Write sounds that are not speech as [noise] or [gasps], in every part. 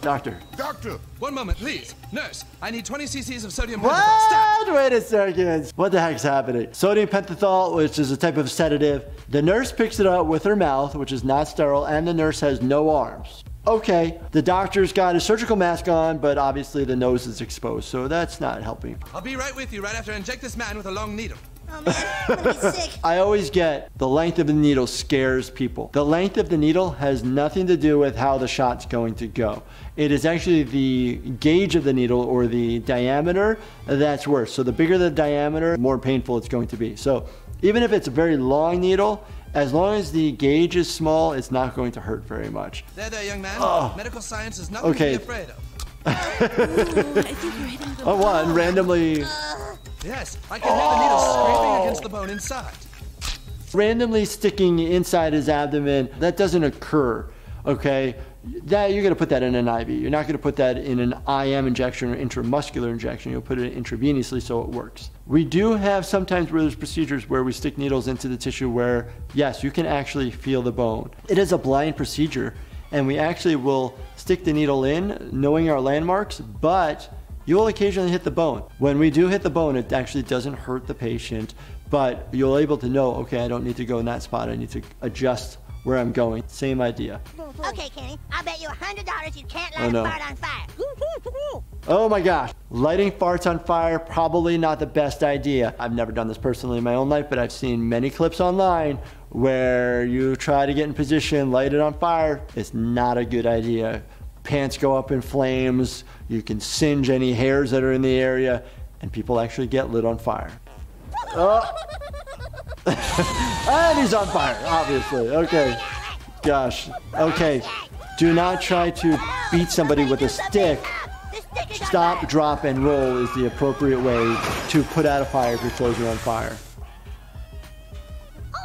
Doctor. Doctor! One moment, please. Nurse, I need 20 cc's of sodium pentothal. Stat! What? Wait a second. What the heck's happening? Sodium pentothal, which is a type of sedative. The nurse picks it up with her mouth, which is not sterile, and the nurse has no arms. Okay, the doctor's got a surgical mask on, but obviously the nose is exposed, so that's not helping. I'll be right with you right after I inject this man with a long needle. Oh I'm gonna be [laughs] sick. I always get the length of the needle scares people. The length of the needle has nothing to do with how the shot's going to go. It is actually the gauge of the needle or the diameter that's worse. So the bigger the diameter, the more painful it's going to be. So even if it's a very long needle, as long as the gauge is small, it's not going to hurt very much. There, there, young man. Ah. Medical science is nothing Okay. to be afraid of. Ooh, I think we're hitting the Oh, what? ball. Randomly, Yes, I can hear the needle scraping against the bone inside. randomly sticking inside his abdomen, that doesn't occur. Okay, that you're gonna put that in an IV. You're not gonna put that in an IM injection or intramuscular injection. You'll put it intravenously so it works. We do have sometimes where there's procedures where we stick needles into the tissue where yes, you can actually feel the bone. It is a blind procedure, and we actually will stick the needle in, knowing our landmarks, but you will occasionally hit the bone. When we do hit the bone, it actually doesn't hurt the patient, but you're able to know, okay, I don't need to go in that spot. I need to adjust where I'm going. Same idea. Okay, Kenny, I'll bet you a hundred dollars you can't light Oh, no. a fart on fire. [laughs] Oh my gosh, lighting farts on fire, probably not the best idea. I've never done this personally in my own life, but I've seen many clips online where you try to get in position, light it on fire. It's not a good idea. Pants go up in flames, you can singe any hairs that are in the area, and people actually get lit on fire. Oh. [laughs] and he's on fire, obviously. Okay. Gosh. Okay. Do not try to beat somebody with a stick. Stop, drop, and roll is the appropriate way to put out a fire if your clothes are on fire.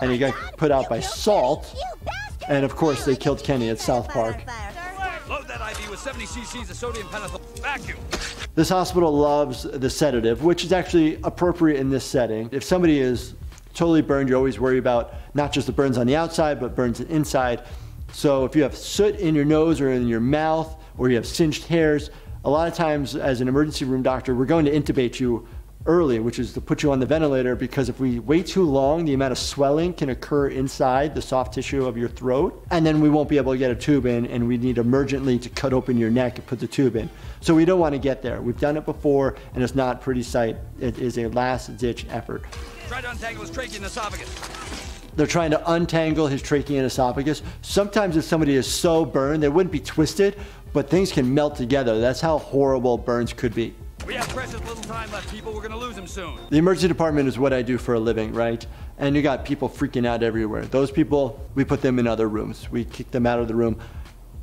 And he got put out by salt. And of course, they killed Kenny at South Park. Load that IV with 70 cc's of sodium pentothal. Vacuum. This hospital loves the sedative, which is actually appropriate in this setting. If somebody is totally burned, you always worry about not just the burns on the outside, but burns inside. So if you have soot in your nose or in your mouth, or you have singed hairs, a lot of times as an emergency room doctor, we're going to intubate you early, which is to put you on the ventilator because if we wait too long, the amount of swelling can occur inside the soft tissue of your throat, and then we won't be able to get a tube in, and we need emergently to cut open your neck and put the tube in. So we don't want to get there. We've done it before, and it's not pretty sight. It is a last ditch effort. Try to untangle his trachea and esophagus. They're trying to untangle his trachea and esophagus. Sometimes if somebody is so burned, they wouldn't be twisted, but things can melt together. That's how horrible burns could be. We have precious little time left, people. We're gonna lose him soon. The emergency department is what I do for a living, right? And you got people freaking out everywhere. Those people, we put them in other rooms. We kick them out of the room.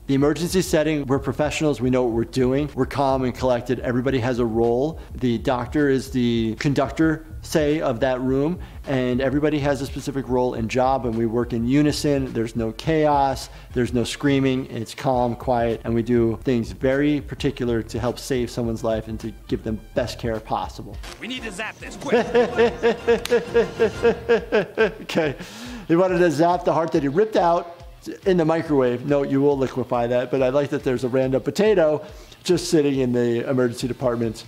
The emergency setting, we're professionals, we know what we're doing. We're calm and collected. Everybody has a role. The doctor is the conductor, say, of that room, and everybody has a specific role and job, and we work in unison. There's no chaos, there's no screaming, it's calm, quiet, and we do things very particular to help save someone's life and to give them best care possible. We need to zap this [laughs] quick. okay. He wanted to zap the heart that he ripped out in the microwave. No, you will liquefy that, but I like that there's a random potato just sitting in the emergency department.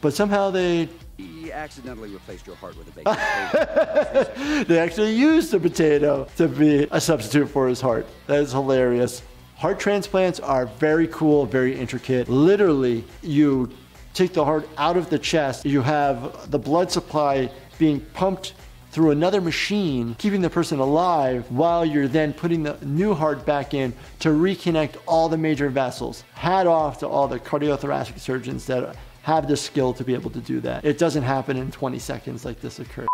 But somehow they He accidentally replaced your heart with a baked potato. [laughs] they actually used the potato to be a substitute for his heart. That is hilarious. Heart transplants are very cool, very intricate. Literally, you take the heart out of the chest, you have the blood supply being pumped through another machine, keeping the person alive while you're then putting the new heart back in to reconnect all the major vessels. Hat off to all the cardiothoracic surgeons that have the skill to be able to do that. It doesn't happen in 20 seconds like this occurs.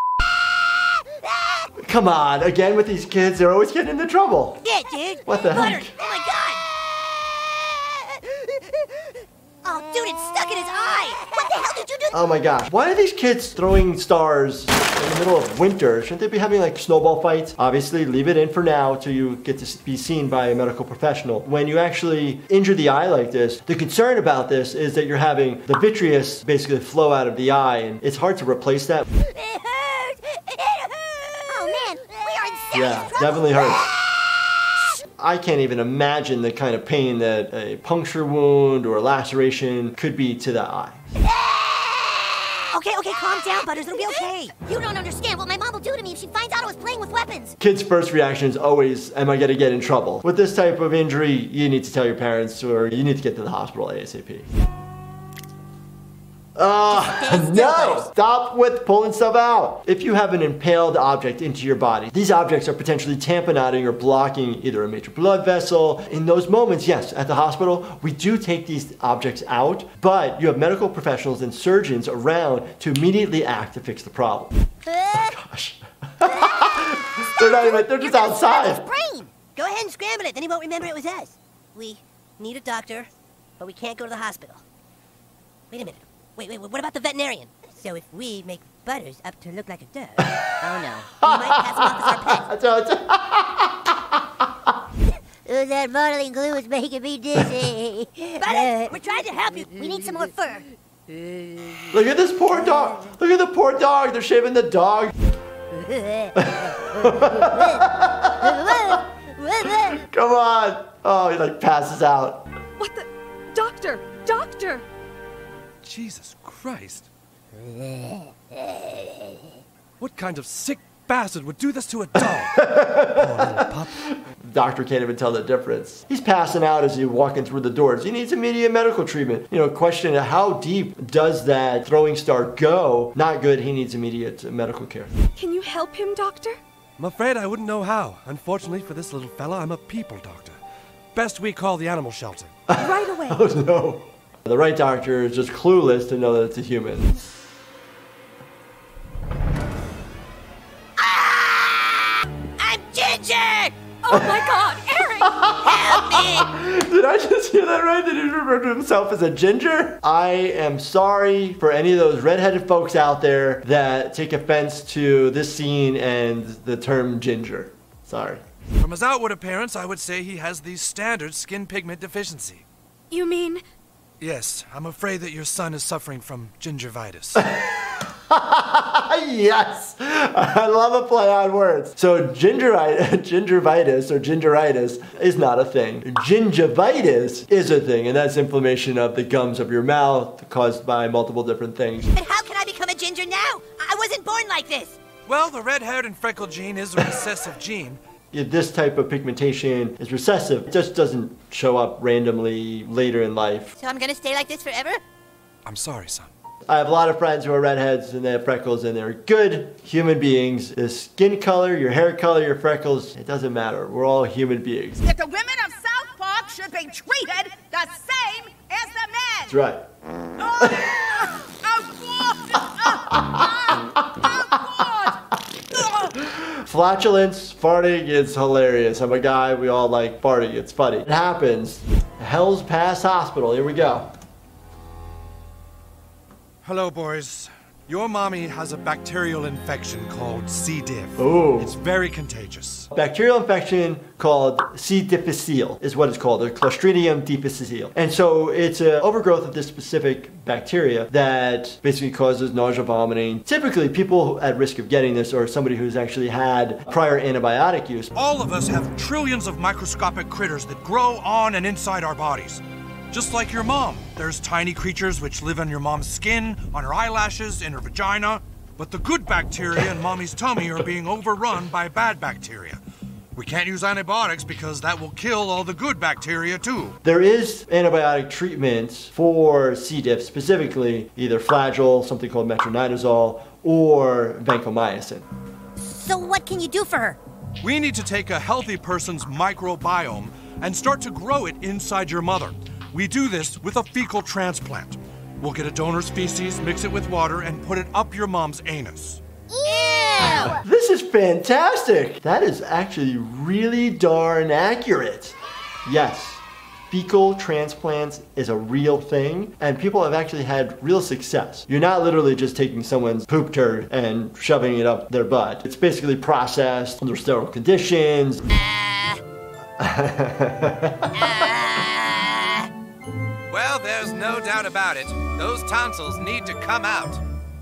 Come on, again with these kids, they're always getting into trouble. Yeah, dude. What the Butter. heck? Oh Oh, dude, it's stuck in his eye. What the hell did you do? Oh my gosh. Why are these kids throwing stars in the middle of winter? Shouldn't they be having like snowball fights? Obviously, leave it in for now till you get to be seen by a medical professional. When you actually injure the eye like this, the concern about this is that you're having the vitreous basically flow out of the eye, and it's hard to replace that. It hurts. It hurts. Oh man, we are in serious Yeah, trouble. definitely hurts. I can't even imagine the kind of pain that a puncture wound or a laceration could be to the eye. Ah! Okay, okay, calm down, Butters. It'll be okay. You don't understand what my mom will do to me if she finds out I was playing with weapons. Kids' first reaction is always, Am I going to get in trouble? With this type of injury, you need to tell your parents or you need to get to the hospital ASAP. Ah, no! Stop with pulling stuff out. If you have an impaled object into your body, these objects are potentially tamponading or blocking either a major blood vessel. In those moments, yes, at the hospital, we do take these objects out, but you have medical professionals and surgeons around to immediately act to fix the problem. Gosh. [laughs] they're not even, they're just You're gonna scramble his outside. brain. Go ahead and scramble it, then he won't remember it was us. We need a doctor, but we can't go to the hospital. Wait a minute. Wait, wait, what about the veterinarian? So if we make Butters up to look like a dog, [laughs] oh no, we might pass him off as our pet. So it's- Ooh, that modeling glue is making me dizzy. [laughs] Butters, we're trying to help you. We need some more [laughs] fur. Look at this poor dog. Look at the poor dog. They're shaving the dog. Come on. Oh, he like passes out. What the? Doctor! Doctor! Jesus Christ. What kind of sick bastard would do this to a dog? [laughs] Poor little pup. Doctor can't even tell the difference. He's passing out as he's walking through the doors. He needs immediate medical treatment. You know, question how deep does that throwing star go? Not good. He needs immediate medical care. Can you help him, Doctor? I'm afraid I wouldn't know how. Unfortunately for this little fella, I'm a people doctor. Best we call the animal shelter. Right away. [laughs] Oh no. The right doctor is just clueless to know that it's a human. Ah! I'm Ginger! Oh my god, Eric! Help me! [laughs] Did I just hear that right? Did he refer to himself as a ginger? I am sorry for any of those redheaded folks out there that take offense to this scene and the term ginger. Sorry. From his outward appearance, I would say he has the standard skin pigment deficiency. You mean Yes, I'm afraid that your son is suffering from gingivitis. [laughs] yes! I love a play on words. So gingeri- [laughs] gingivitis or gingeritis is not a thing. Gingivitis is a thing, and that's inflammation of the gums of your mouth caused by multiple different things. But how can I become a ginger now? I wasn't born like this. well, the red-haired and freckled gene is a recessive gene. Yeah, this type of pigmentation is recessive. It just doesn't show up randomly later in life. So I'm gonna stay like this forever? I'm sorry, son. I have a lot of friends who are redheads and they have freckles and they're good human beings. The skin color, your hair color, your freckles, it doesn't matter. We're all human beings. that the women of South Park should be treated the same as the men. That's right. Oh, oh, God. Oh, oh, God. Flatulence, farting is hilarious. I'm a guy, we all like farting, it's funny. It happens. Hell's Pass Hospital, here we go. Hello, boys. Your mommy has a bacterial infection called C. diff. Ooh. It's very contagious. Bacterial infection called C. difficile is what it's called, a Clostridium difficile. And so it's an overgrowth of this specific bacteria that basically causes nausea, vomiting. Typically, people at risk of getting this are somebody who's actually had prior antibiotic use. All of us have trillions of microscopic critters that grow on and inside our bodies. Just like your mom. There's tiny creatures which live on your mom's skin, on her eyelashes, in her vagina. But the good bacteria in mommy's tummy are being overrun by bad bacteria. We can't use antibiotics because that will kill all the good bacteria too. There is antibiotic treatments for C. diff, specifically either Flagyl, something called metronidazole, or vancomycin. So what can you do for her? We need to take a healthy person's microbiome and start to grow it inside your mother. We do this with a fecal transplant. We'll get a donor's feces, mix it with water, and put it up your mom's anus. Ew! [laughs] This is fantastic! That is actually really darn accurate. Yes, fecal transplants is a real thing, and people have actually had real success. You're not literally just taking someone's poop turd and shoving it up their butt. It's basically processed under sterile conditions. Ah. [laughs] Ah. Well, there's no doubt about it. Those tonsils need to come out.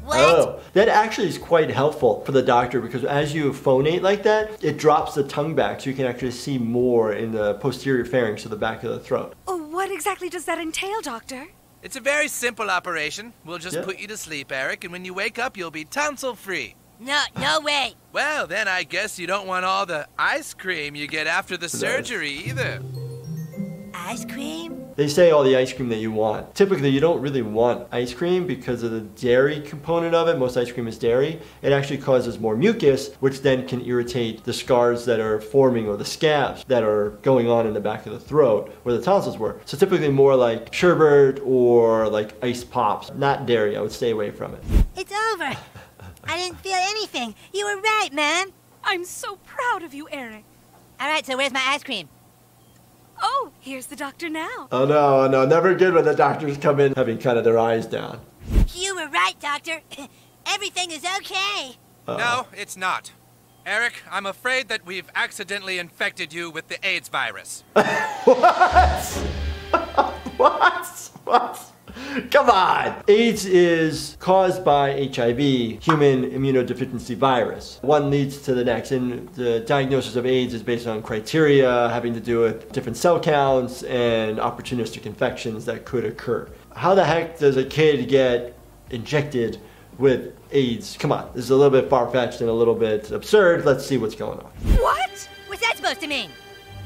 What? Oh, that actually is quite helpful for the doctor because as you phonate like that, it drops the tongue back so you can actually see more in the posterior pharynx of the back of the throat. Oh, what exactly does that entail, Doctor? It's a very simple operation. We'll just Yeah. put you to sleep, Eric, and when you wake up, you'll be tonsil free. No, no way. Well, then I guess you don't want all the ice cream you get after the surgery either. Ice cream? They say all the ice cream that you want. Typically, you don't really want ice cream because of the dairy component of it. Most ice cream is dairy. It actually causes more mucus, which then can irritate the scars that are forming or the scabs that are going on in the back of the throat where the tonsils were. So typically more like sherbet or like ice pops, not dairy. I would stay away from it. It's over. I didn't feel anything. You were right, man. I'm so proud of you, Eric. All right, so where's my ice cream? Oh, here's the doctor now. Oh no, oh, no, never good when the doctors come in having kind of their eyes down. You were right, Doctor. [coughs] Everything is okay. No, it's not. Eric, I'm afraid that we've accidentally infected you with the AIDS virus. [laughs] [laughs] What? what? What? [laughs] Come on! AIDS is caused by HIV, human immunodeficiency virus. One leads to the next, and the diagnosis of AIDS is based on criteria having to do with different cell counts and opportunistic infections that could occur. How the heck does a kid get injected with AIDS? Come on, this is a little bit far fetched and a little bit absurd. Let's see what's going on. What? What's that supposed to mean?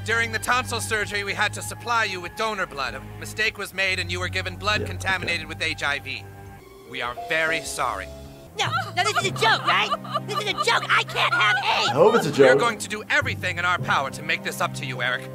During the tonsil surgery, we had to supply you with donor blood. A mistake was made and you were given blood Yeah, contaminated with HIV. We are very sorry. No, no, this is a joke, right? This is a joke. I can't have AIDS. I hope it's a joke. We're going to do everything in our power to make this up to you, Eric.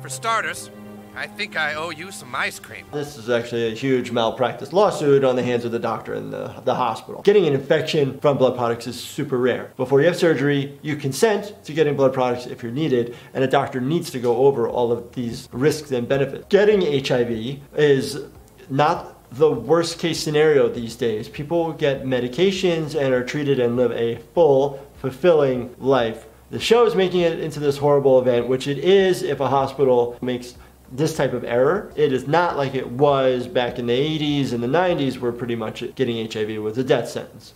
For starters, I think I owe you some ice cream. This is actually a huge malpractice lawsuit on the hands of the doctor and the, the hospital. Getting an infection from blood products is super rare. Before you have surgery, you consent to getting blood products if you're needed, and a doctor needs to go over all of these risks and benefits. Getting HIV is not the worst case scenario these days. People get medications and are treated and live a full, fulfilling life. The show is making it into this horrible event, which it is if a hospital makes this type of error. It is not like it was back in the 80s and the 90s where pretty much getting HIV was a death sentence.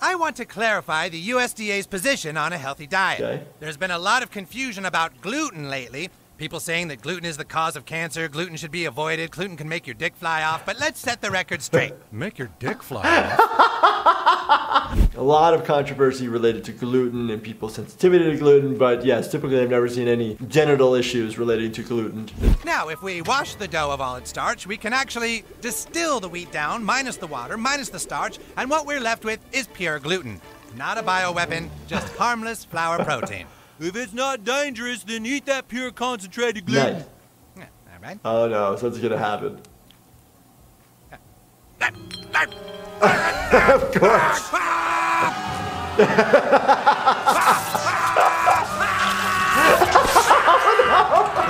I want to clarify the USDA's position on a healthy diet. Okay. There's been a lot of confusion about gluten lately. People saying that gluten is the cause of cancer, gluten should be avoided, gluten can make your dick fly off, but let's set the record straight. [laughs] Make your dick fly off. [laughs] A lot of controversy related to gluten and people's sensitivity to gluten, but yes, typically I've never seen any genital issues relating to gluten. Now, if we wash the dough of all its starch, we can actually distill the wheat down, minus the water, minus the starch, and what we're left with is pure gluten. Not a bioweapon, just [laughs] harmless flour protein. If it's not dangerous, then eat that pure concentrated Nice. Yeah, all right. Oh no, something's gonna happen. Of course.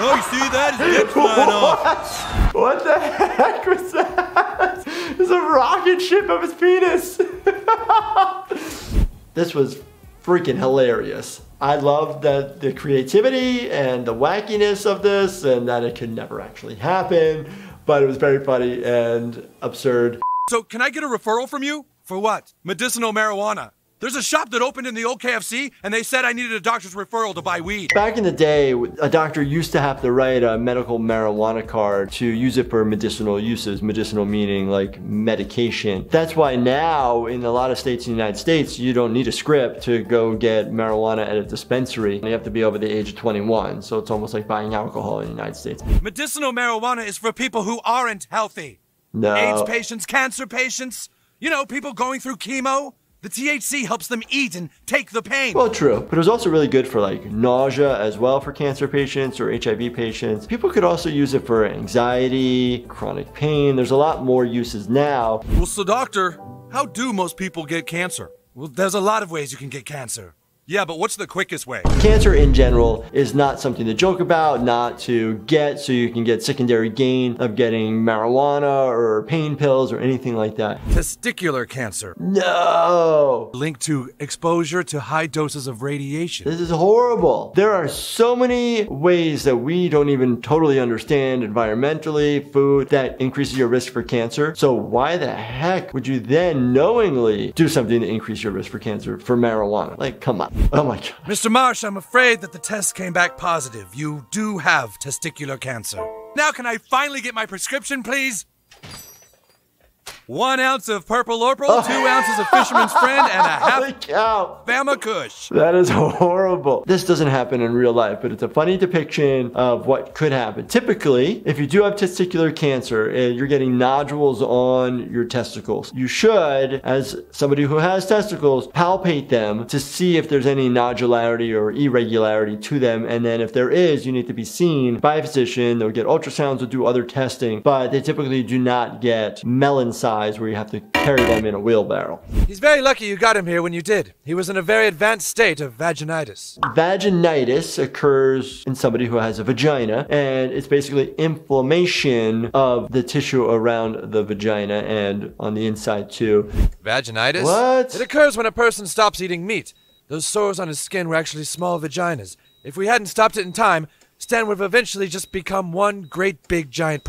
Oh, you see that? His off. What the heck was that? It's a rocket ship of his penis. [laughs] this was freaking hilarious. I love that the creativity and the wackiness of this and that it could never actually happen, but it was very funny and absurd. So, can I get a referral from you? For what? Medicinal marijuana. There's a shop that opened in the old KFC, and they said I needed a doctor's referral to buy weed. Back in the day, a doctor used to have to write a medical marijuana card to use it for medicinal uses. Medicinal meaning like medication. That's why now, in a lot of states in the United States, you don't need a script to go get marijuana at a dispensary. You have to be over the age of 21, so it's almost like buying alcohol in the United States. Medicinal marijuana is for people who aren't healthy. No. AIDS patients, cancer patients, you know, people going through chemo. The THC helps them eat and take the pain. Well, true, but it was also really good for like nausea as well for cancer patients or HIV patients. People could also use it for anxiety, chronic pain. There's a lot more uses now. Well, so doctor, how do most people get cancer? Well, there's a lot of ways you can get cancer. Yeah, but what's the quickest way? Cancer in general is not something to joke about, not to get so you can get secondary gain of getting marijuana or pain pills or anything like that. Testicular cancer. No! Linked to exposure to high doses of radiation. This is horrible. There are so many ways that we don't even totally understand environmentally, food, that increases your risk for cancer. So why the heck would you then knowingly do something to increase your risk for cancer for marijuana? Like, come on. [laughs] Oh my god. Mr. Marsh, I'm afraid that the test came back positive. You do have testicular cancer. Now, can I finally get my prescription, please? One ounce of purple Lorpral, two oh. ounces of Fisherman's Friend, and a half cow. Bama Kush. That is [laughs] horrible. This doesn't happen in real life, but it's a funny depiction of what could happen. Typically, if you do have testicular cancer and you're getting nodules on your testicles, you should, as somebody who has testicles, palpate them to see if there's any nodularity or irregularity to them. And then if there is, you need to be seen by a physician. They'll get ultrasounds or do other testing, but they typically do not get melon size where you have to carry them in a wheelbarrow. He's very lucky you got him here when you did. He was in a very advanced state of vaginitis. Vaginitis occurs in somebody who has a vagina, and it's basically inflammation of the tissue around the vagina and on the inside too. Vaginitis? What? It occurs when a person stops eating meat. Those sores on his skin were actually small vaginas. If we hadn't stopped it in time, Stan would have eventually just become one great big giant.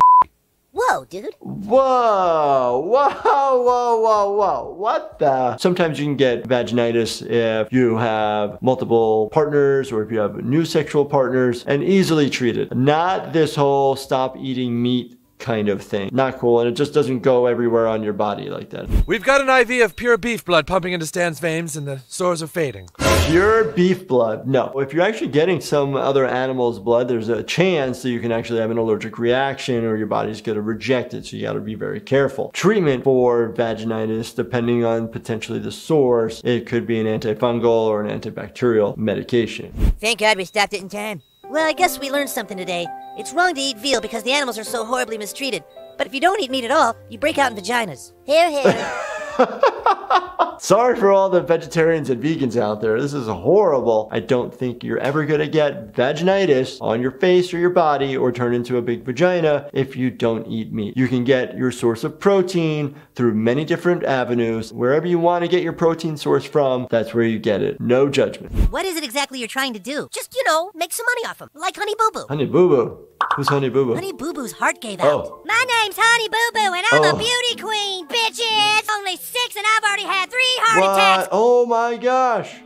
Whoa, dude. Whoa, whoa, whoa, whoa, whoa. What the? Sometimes you can get vaginitis if you have multiple partners or if you have new sexual partners and easily treated. Not this whole stop eating meat kind of thing. Not cool, and it just doesn't go everywhere on your body like that. We've got an IV of pure beef blood pumping into Stan's veins, and the sores are fading. Pure beef blood. No. If you're actually getting some other animal's blood, there's a chance that you can actually have an allergic reaction or your body's going to reject it. So you got to be very careful. Treatment for vaginitis, depending on potentially the source, it could be an antifungal or an antibacterial medication. Thank God we stopped it in time. Well, I guess we learned something today. It's wrong to eat veal because the animals are so horribly mistreated. But if you don't eat meat at all, you break out in vaginas. Here, here. [laughs] [laughs] Sorry for all the vegetarians and vegans out there. This is horrible. I don't think you're ever going to get vaginitis on your face or your body or turn into a big vagina if you don't eat meat. You can get your source of protein through many different avenues. Wherever you want to get your protein source from, that's where you get it. No judgment. what is it exactly you're trying to do? Just, you know, make some money off them. Like Honey Boo Boo. Honey Boo Boo. Who's Honey Boo Boo? Honey Boo Boo's heart gave oh. out. Oh. My name's Honey Boo Boo, and I'm Oh. a beauty queen, bitches! Only six, and I've already had three heart What? attacks! Oh my gosh.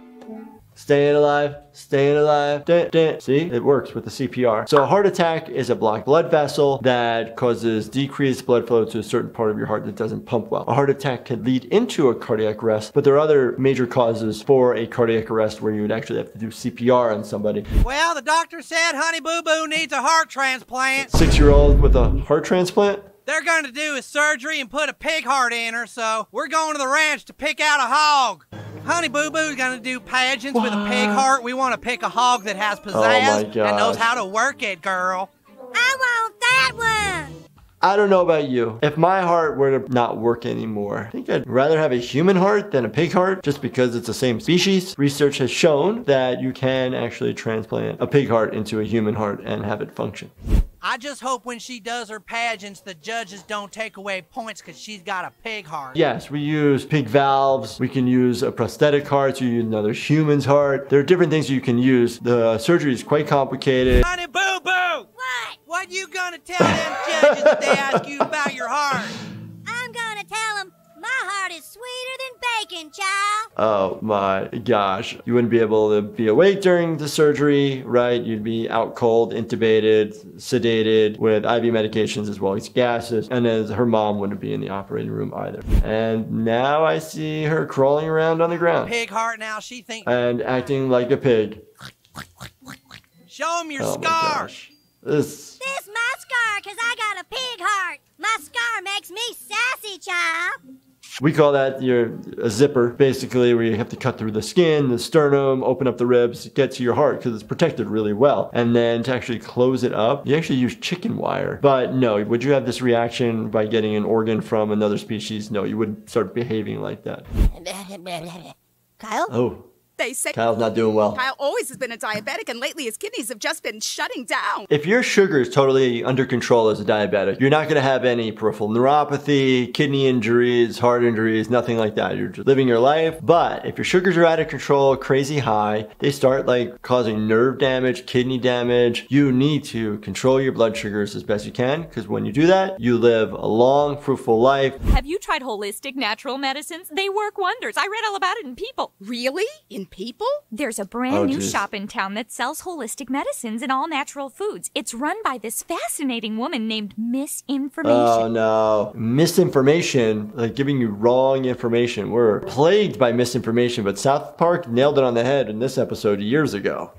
Staying alive, staying alive. Dun, dun. See, it works with the CPR. So a heart attack is a blocked blood vessel that causes decreased blood flow to a certain part of your heart that doesn't pump well. A heart attack can lead into a cardiac arrest, but there are other major causes for a cardiac arrest where you would actually have to do CPR on somebody. Well, the doctor said Honey Boo Boo needs a heart transplant. Six-year-old with a heart transplant? They're going to do a surgery and put a pig heart in her, so we're going to the ranch to pick out a hog. Honey Boo Boo's going to do pageants with a pig heart. We want to pick a hog that has oh pizzazz my and knows how to work it, girl. I want that one! I don't know about you. If my heart were to not work anymore, I think I'd rather have a human heart than a pig heart just because it's the same species. Research has shown that you can actually transplant a pig heart into a human heart and have it function. I just hope when she does her pageants, the judges don't take away points because she's got a pig heart. Yes, we use pig valves. We can use a prosthetic heart. So you use another human's heart. There are different things you can use. The surgery is quite complicated. Honey Boo Boo! What? What you gonna tell them judges if they ask you about your heart? My heart is sweeter than bacon, child! Oh my gosh. You wouldn't be able to be awake during the surgery, right? You'd be out cold, intubated, sedated with IV medications as well as gases. And as her mom wouldn't be in the operating room either. And now I see her crawling around on the ground Pig heart now, she thinks. and acting like a pig. Show him your Oh my scar. This. This my scar, cause I got a pig heart! My scar makes me sassy, child! We call that your a zipper, basically, where you have to cut through the skin, the sternum, open up the ribs, get to your heart because it's protected really well. And then to actually close it up, you actually use chicken wire. But no, would you have this reaction by getting an organ from another species? No, you wouldn't start behaving like that. [laughs] Kyle? Oh, They say Kyle's not doing well. Kyle always has been a diabetic, and lately his kidneys have just been shutting down. If your sugar is totally under control as a diabetic, you're not going to have any peripheral neuropathy, kidney injuries, heart injuries, nothing like that. You're just living your life. But if your sugars are out of control, crazy high, they start like causing nerve damage, kidney damage. You need to control your blood sugars as best you can because when you do that, you live a long, fruitful life. Have you tried holistic natural medicines? They work wonders. I read all about it in People. Really? In people? There's a brand Oh, new geez. shop in town that sells holistic medicines and all natural foods. It's run by this fascinating woman named Miss Information. Oh no. Misinformation, like giving you wrong information. We're plagued by misinformation, but South Park nailed it on the head in this episode years ago.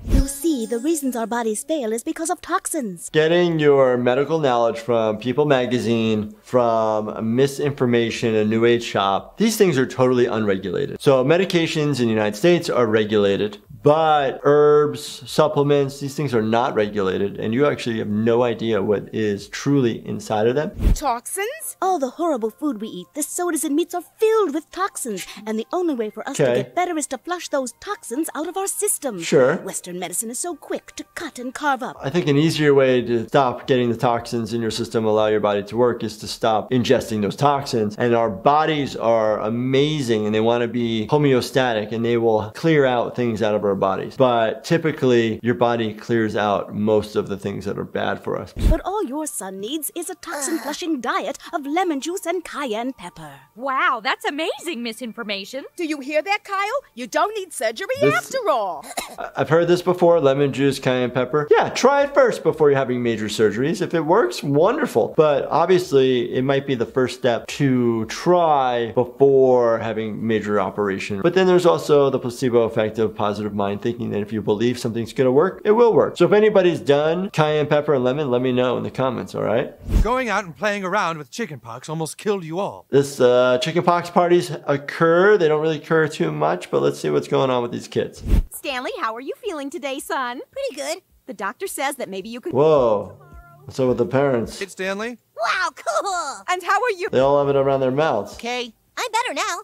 You see, the reasons our bodies fail is because of toxins. Getting your medical knowledge from People Magazine, from misinformation, a New Age shop, these things are totally unregulated. So medications in the United States are regulated, but herbs, supplements, these things are not regulated, and you actually have no idea what is truly inside of them. Toxins? All the horrible food we eat, the sodas and meats are filled with toxins, and the only way for us to get better is to flush those toxins out of our system. Sure. Western medicine is so quick to cut and carve up. I think an easier way to stop getting the toxins in your system, allow your body to work, is to stop ingesting those toxins. And our bodies are amazing and they want to be homeostatic and they will clear out things out of our bodies. But typically, your body clears out most of the things that are bad for us. But all your son needs is a toxin [sighs] flushing diet of lemon juice and cayenne pepper. Wow, that's amazing misinformation. Do you hear that, Kyle? You don't need surgery This- after all. I- [coughs] I've heard this before lemon juice, cayenne pepper. Yeah, try it first before you're having major surgeries. If it works, wonderful. But obviously, it might be the first step to try before having major operation. But then there's also the placebo effect of positive mind thinking that if you believe something's going to work, it will work. So if anybody's done cayenne pepper and lemon, let me know in the comments, all right? Going out and playing around with chickenpox almost killed you all. This uh, chickenpox parties occur. They don't really occur too much, but let's see what's going on with these kids. Stanley, how are you feeling today, son? Pretty good. The doctor says that maybe you could. Whoa. What's up with the parents? Kid Stanley? Wow, cool. And how are you? They all have it around their mouths. Okay. I'm better now.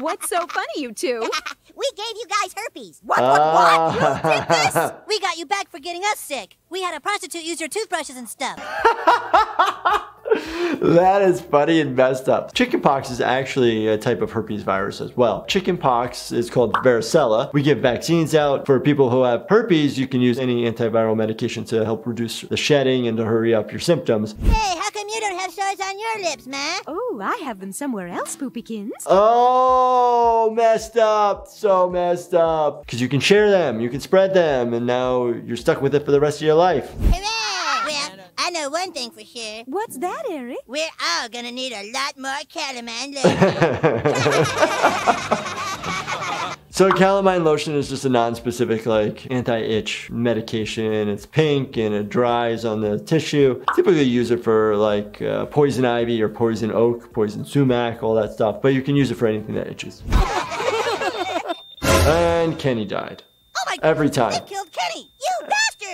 [laughs] What's so funny, you two? [laughs] We gave you guys herpes. What, what, what? You Ah. did this? [laughs] We got you back for getting us sick. We had a prostitute use your toothbrushes and stuff. That is funny and messed up. Chickenpox is actually a type of herpes virus as well. Chickenpox is called varicella. We give vaccines out for people who have herpes. You can use any antiviral medication to help reduce the shedding and to hurry up your symptoms. Hey, how come you don't have stars on your lips, man? Oh, I have them somewhere else, Poopykins. Oh, messed up. So messed up. Because you can share them, you can spread them, and now you're stuck with it for the rest of your life. Hooray! Well, I know one thing for sure. What's that, Eric? We're all gonna need a lot more Calamine lotion. [laughs] So calamine lotion is just a non-specific like anti-itch medication. It's pink and it dries on the tissue. Typically use it for like uh, poison ivy or poison oak, poison sumac, all that stuff. But you can use it for anything that itches. [laughs] and Kenny died. oh my Every time. They killed Kenny! You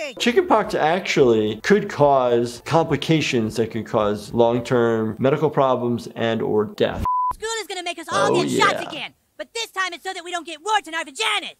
bastard! Chickenpox actually could cause complications that could cause long-term medical problems and or death. School is gonna make us all Oh, get shots again. But this time it's so that we don't get warts in our vaginas.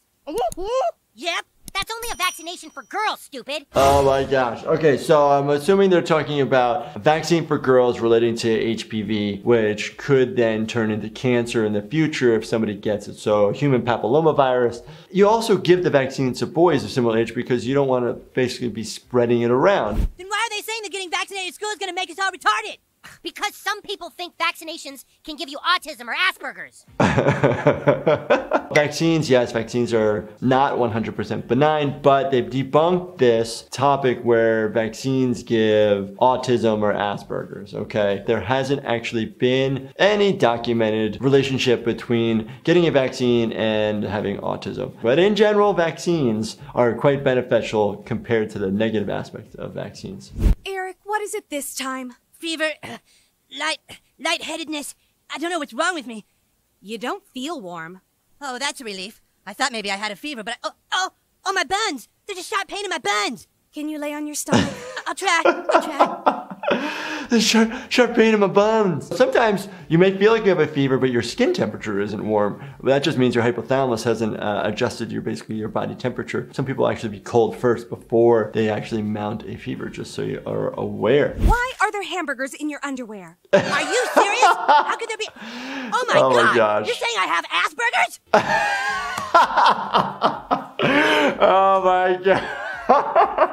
Yep. That's only a vaccination for girls, stupid. Oh my gosh. Okay, so I'm assuming they're talking about a vaccine for girls relating to HPV, which could then turn into cancer in the future if somebody gets it. So, human papillomavirus. You also give the vaccine to boys of similar age because you don't want to basically be spreading it around. Then why are they saying that getting vaccinated at school is gonna make us all retarded? Because some people think vaccinations can give you autism or Asperger's. [laughs] vaccines, yes, vaccines are not 100% benign, but they've debunked this topic where vaccines give autism or Asperger's, okay? There hasn't actually been any documented relationship between getting a vaccine and having autism. But in general, vaccines are quite beneficial compared to the negative aspects of vaccines. Eric, what is it this time? Fever, [clears throat] light, lightheadedness. I don't know what's wrong with me. You don't feel warm. Oh, that's a relief. I thought maybe I had a fever, but I, oh, oh, oh, my buns! There's a sharp pain in my buns. Can you lay on your stomach? [laughs] I'll try. I'll try. There's sharp, sharp pain in my bones. Sometimes you may feel like you have a fever, but your skin temperature isn't warm. That just means your hypothalamus hasn't uh, adjusted your basically your body temperature. Some people actually be cold first before they actually mount a fever, just so you are aware. Why are there hamburgers in your underwear? Are you serious? How could there be? Oh my [laughs] Oh my god! gosh. You're saying I have Asperger's? [laughs] oh my gosh. [laughs]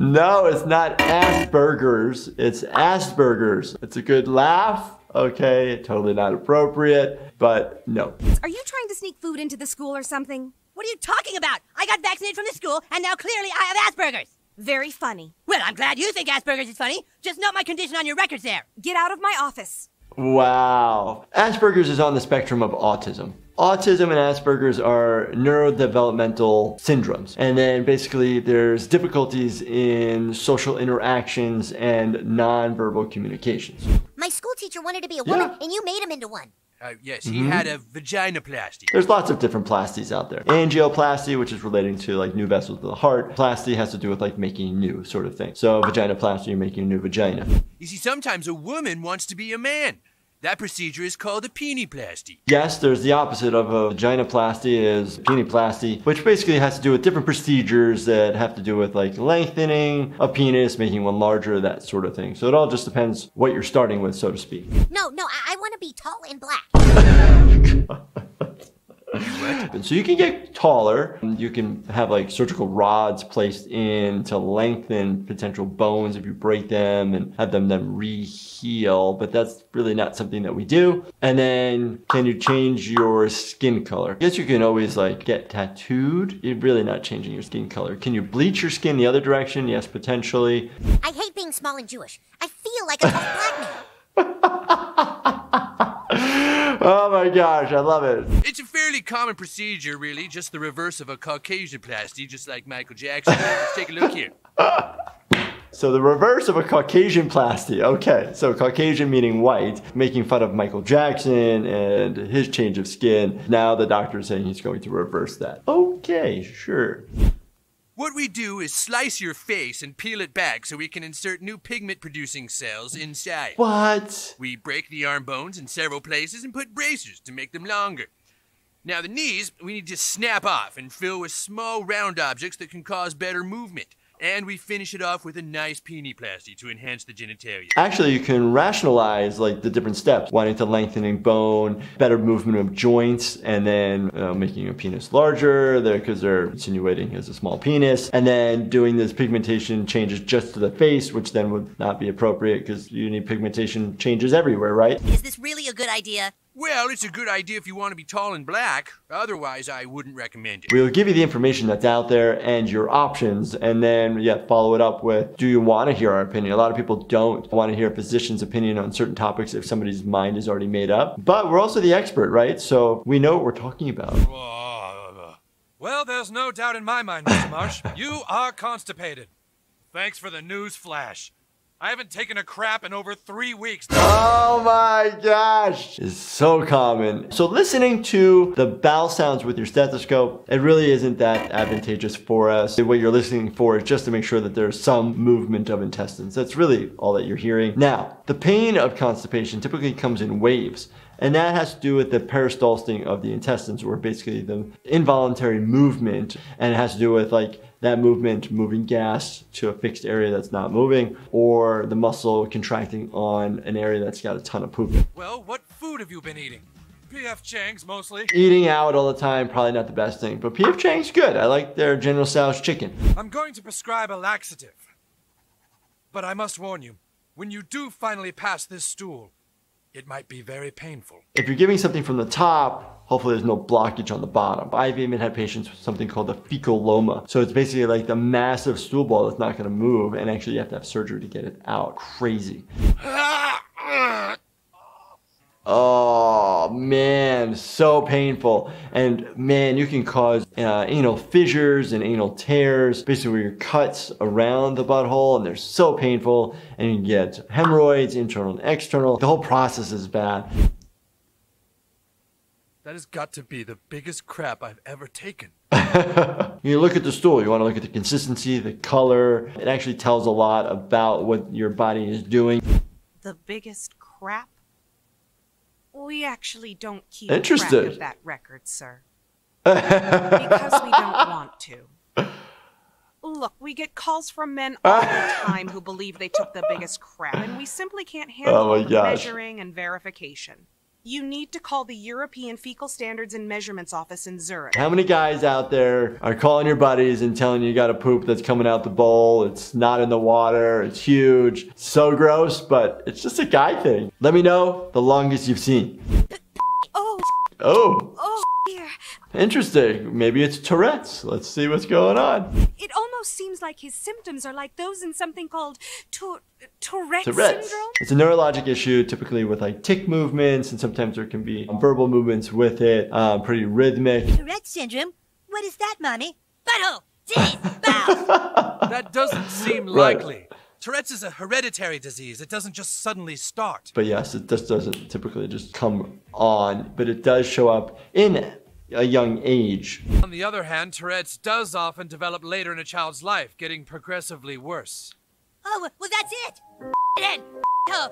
No, it's not Asperger's. It's Asperger's. It's a good laugh. Okay, totally not appropriate, but no. Are you trying to sneak food into the school or something? What are you talking about? I got vaccinated from the school, and now clearly I have Asperger's. Very funny. Well, I'm glad you think Asperger's is funny. Just note my condition on your records there. Get out of my office. Wow. Asperger's is on the spectrum of autism. Autism and Asperger's are neurodevelopmental syndromes. And then basically there's difficulties in social interactions and nonverbal communications. My school teacher wanted to be a Yeah. woman, and you made him into one. Uh, yes, he Mhm. had a vaginoplasty. There's lots of different plasties out there. Angioplasty, which is relating to like new vessels of the heart. Plasty has to do with like making new sort of thing. So vaginoplasty, you're making a new vagina. You see, sometimes a woman wants to be a man. That procedure is called a peniplasty. Yes, there's the opposite of a vaginoplasty is peniplasty, which basically has to do with different procedures that have to do with like lengthening a penis, making one larger, that sort of thing. So it all just depends what you're starting with, so to speak. No, no, I, I want to be tall and black. [laughs] And [laughs] so you can get taller. You can have like surgical rods placed in to lengthen potential bones if you break them and have them then re-heal. But that's really not something that we do. And then can you change your skin color? I guess you can always like get tattooed. You're really not changing your skin color. Can you bleach your skin the other direction? Yes, potentially. I hate being small and Jewish. I feel like a black man. [laughs] Oh my gosh, I love it. It's a fairly common procedure, really, just the reverse of a Caucasianplasty, just like Michael Jackson. Let's take a look here. [laughs] So the reverse of a Caucasian plasty. Okay, so Caucasian meaning white, making fun of Michael Jackson and his change of skin. Now the doctor is saying he's going to reverse that. Okay, sure. What we do is slice your face and peel it back so we can insert new pigment producing cells inside. What? We break the arm bones in several places and put bracers to make them longer. Now, the knees we need to snap off and fill with small round objects that can cause better movement. And we finish it off with a nice peniplasty to enhance the genitalia. Actually, you can rationalize like the different steps, wanting to lengthening bone, better movement of joints, and then uh, making a penis larger there because they're insinuating he has a small penis, and then doing this pigmentation changes just to the face, which then would not be appropriate because you need pigmentation changes everywhere, right? Is this really a good idea? Well, it's a good idea if you want to be tall and black. Otherwise, I wouldn't recommend it. We'll give you the information that's out there and your options, and then yeah, follow it up with do you want to hear our opinion? A lot of people don't want to hear a physician's opinion on certain topics if somebody's mind is already made up. But we're also the expert, right? So we know what we're talking about. Well, there's no doubt in my mind, Mr. Marsh. you are constipated. Thanks for the news flash. I haven't taken a crap in over three weeks. Oh my gosh, it's so common. So listening to the bowel sounds with your stethoscope, it really isn't that advantageous for us. What you're listening for is just to make sure that there's some movement of intestines. That's really all that you're hearing. Now, the pain of constipation typically comes in waves. And that has to do with the peristalsis of the intestines, or basically the involuntary movement. And it has to do with like that movement moving gas to a fixed area that's not moving, or the muscle contracting on an area that's got a ton of poop. Well, what food have you been eating? P.F. Chang's mostly. Eating out all the time, probably not the best thing, but PF Chang's good. I like their General Tso's chicken. I'm going to prescribe a laxative. But I must warn you, when you do finally pass this stool, it might be very painful. If you're giving something from the top, hopefully there's no blockage on the bottom. I've even had patients with something called a fecaloma. So it's basically like the massive stool ball that's not gonna move, and actually you have to have surgery to get it out. Crazy. Ah, ah. Oh man, so painful. And man, you can cause uh, anal fissures and anal tears, basically where your cuts around the butthole, and they're so painful. And you can get hemorrhoids, internal and external. The whole process is bad. That has got to be the biggest crap I've ever taken. [laughs] You look at the stool, you want to look at the consistency, the color. It actually tells a lot about what your body is doing. The biggest crap? We actually don't keep track of that record, sir. [laughs] because we don't want to. Look, we get calls from men all the [laughs] time who believe they took the biggest crap, and we simply can't oh, handle Oh the gosh. measuring and verification. You need to call the European Fecal Standards and Measurements Office in Zurich. How many guys out there are calling your buddies and telling you you got a poop that's coming out the bowl? It's not in the water. It's huge. so gross, but it's just a guy thing. Let me know the longest you've seen. Oh, Oh, oh, dear. interesting. Maybe it's Tourette's. Let's see what's going on. It almost seems like his symptoms are like those in something called Tour- Tourette Tourette's. syndrome. It's a neurologic issue, typically with like tic movements, and sometimes there can be verbal movements with it. Um, pretty rhythmic. Tourette syndrome? What is that, Mommy? Butthole! Titties! Bow! [laughs] That doesn't seem Right. likely. Tourette's is a hereditary disease. It doesn't just suddenly start. But yes, it just doesn't typically just come on, but it does show up in a young age. On the other hand, Tourette's does often develop later in a child's life, getting progressively worse. Oh, well, that's it! Then, oh,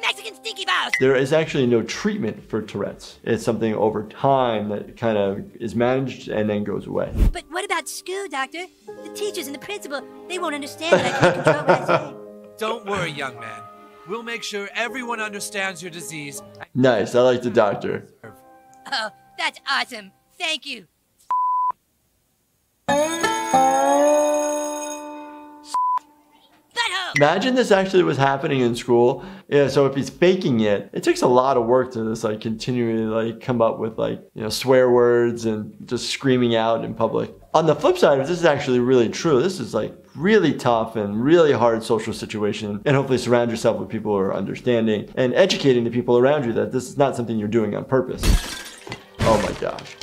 Mexican stinky bows! There is actually no treatment for Tourette's. It's something over time that kind of is managed and then goes away. But what about school, Doctor? The teachers and the principal, they won't understand that I can't control what I say. [laughs] Don't worry, young man. We'll make sure everyone understands your disease. Nice, I like the doctor. Oh, that's awesome. Thank you. Imagine this actually was happening in school. Yeah, so if he's faking it, it takes a lot of work to just like continually like come up with like, you know, swear words and just screaming out in public. On the flip side, if this is actually really true, this is like really tough and really hard social situation. And hopefully surround yourself with people who are understanding and educating the people around you that this is not something you're doing on purpose. Oh my gosh.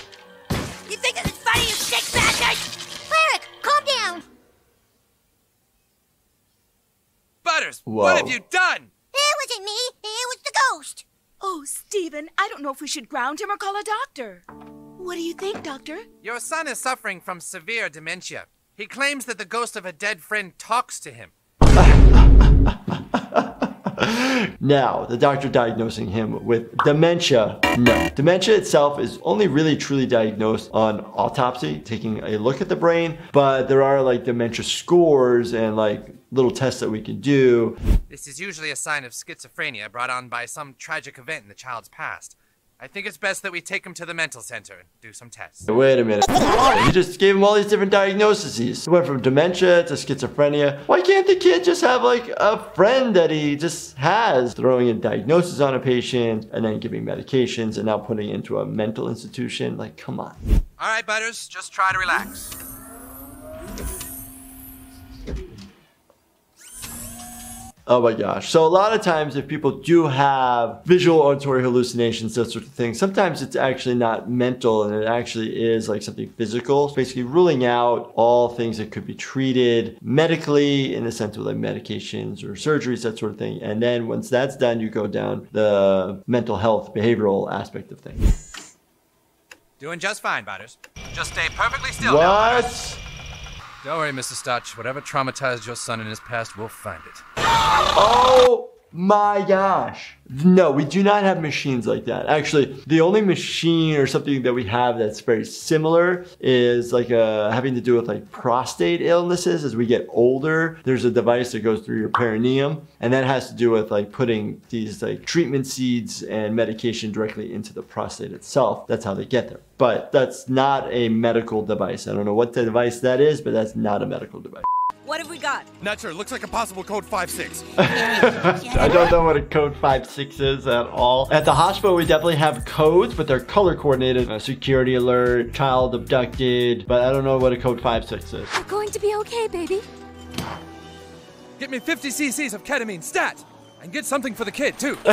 Whoa. what have you done? It wasn't me. It was the ghost. Oh, Stephen, I don't know if we should ground him or call a doctor. What do you think, Doctor? Your son is suffering from severe dementia. He claims that the ghost of a dead friend talks to him. [laughs] Now, the doctor diagnosing him with dementia. No. Dementia itself is only really truly diagnosed on autopsy, taking a look at the brain, but there are like dementia scores and like little tests that we could do. This is usually a sign of schizophrenia brought on by some tragic event in the child's past. I think it's best that we take him to the mental center and do some tests. Wait a minute. You just gave him all these different diagnoses. He went from dementia to schizophrenia. Why can't the kid just have like a friend that he just has? Throwing a diagnosis on a patient and then giving medications and now putting him into a mental institution. Like, come on. All right, Butters, just try to relax. Oh my gosh. So a lot of times if people do have visual auditory hallucinations, that sort of thing, sometimes it's actually not mental and it actually is like something physical. It's basically ruling out all things that could be treated medically in the sense of like medications or surgeries, that sort of thing. And then once that's done, you go down the mental health, behavioral aspect of things. Doing just fine, Butters. Just stay perfectly still now. Don't worry, Mr. Stotch. Whatever traumatized your son in his past, we'll find it. Oh my gosh. No, we do not have machines like that. Actually, the only machine or something that we have that's very similar is like uh, having to do with like prostate illnesses as we get older. There's a device that goes through your perineum, and that has to do with like putting these like treatment seeds and medication directly into the prostate itself. That's how they get there. But that's not a medical device. I don't know what the device that is, but that's not a medical device. What have we got? Not sure. Looks like a possible code 5-6. [laughs] I don't know what a code 56 is at all. At the hospital, we definitely have codes, but they're color coordinated. A security alert, child abducted, but I don't know what a code 56 is. You're going to be okay, baby. Get me 50 cc's of ketamine, stat! And get something for the kid, too. [laughs]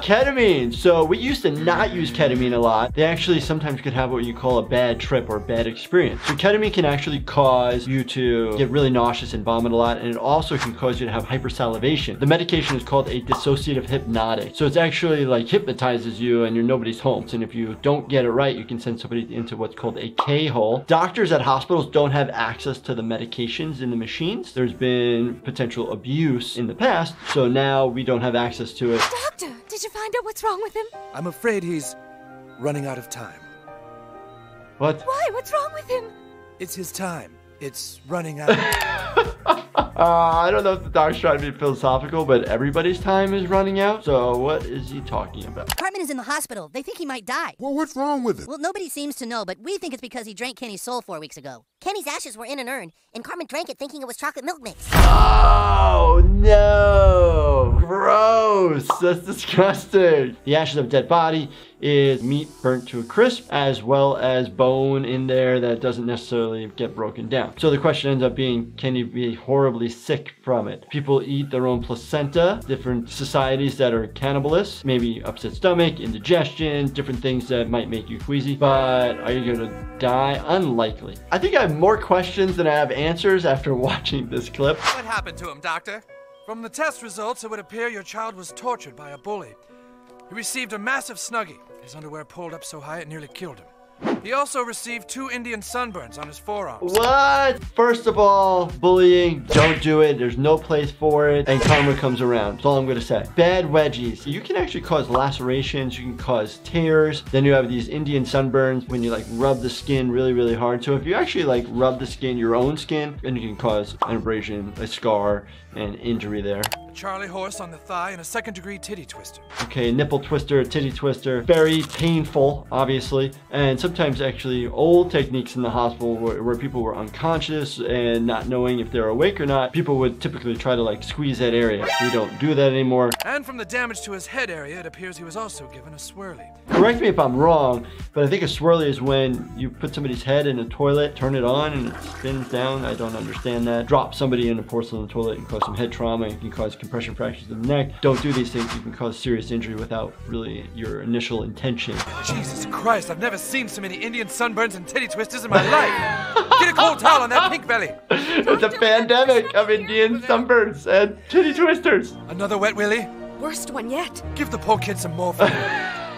ketamine. So we used to not use ketamine a lot. They actually sometimes could have what you call a bad trip or bad experience. So ketamine can actually cause you to get really nauseous and vomit a lot, and it also can cause you to have hypersalivation. The medication is called a dissociative hypnotic. So it's actually like hypnotizes you and you're nobody's home. And if you don't get it right, you can send somebody into what's called a K-hole. Doctors at hospitals don't have access to the medications in the machines. There's been potential abuse in the past, so now we don't have access to it. Doctor, did you find out what's wrong with him? I'm afraid he's running out of time. What? Why? What's wrong with him? It's his time. It's running out. [laughs] Uh, I don't know if the doctor's trying to be philosophical, but everybody's time is running out. So what is he talking about? Cartman is in the hospital. They think he might die. Well, what's wrong with it? Well, nobody seems to know, but we think it's because he drank Kenny's soul four weeks ago. Kenny's ashes were in an urn, and Cartman drank it thinking it was chocolate milk mix. Oh no! Gross! That's disgusting. The ashes of a dead body is meat burnt to a crisp, as well as bone in there that doesn't necessarily get broken down. So the question ends up being, can you be horribly sick from it? People eat their own placenta, different societies that are cannibalists, maybe upset stomach, indigestion, different things that might make you queasy, but are you gonna die? Unlikely. I think I have more questions than I have answers after [laughs] watching this clip. what happened to him, Doctor? From the test results, it would appear your child was tortured by a bully. He received a massive snuggie. His underwear pulled up so high it nearly killed him. He also received two Indian sunburns on his forearms. What? First of all, bullying, don't do it. There's no place for it. And karma comes around. That's all I'm gonna say. Bad wedgies. You can actually cause lacerations, you can cause tears. Then you have these Indian sunburns when you like rub the skin really, really hard. So if you actually like rub the skin, your own skin, then you can cause an abrasion, a scar, and injury there. A Charlie horse on the thigh and a second degree titty twister. Okay, nipple twister, titty twister, very painful, obviously, and sometimes actually old techniques in the hospital where, where people were unconscious and not knowing if they're awake or not, people would typically try to like squeeze that area. We don't do that anymore. And from the damage to his head area, it appears he was also given a swirly. Correct me if I'm wrong, but I think a swirly is when you put somebody's head in a toilet, turn it on, and it spins down. I don't understand that. Drop somebody in a porcelain toilet and cause some head trauma. You can cause compression fractures of the neck. Don't do these things. You can cause serious injury without really your initial intention. Jesus Christ, I've never seen so many Indian sunburns and titty twisters in my life. Get a cold towel on that pink belly. it's a pandemic of Indian sunburns and titty twisters. Another wet willy? Worst one yet. Give the poor kid some morphine. [laughs]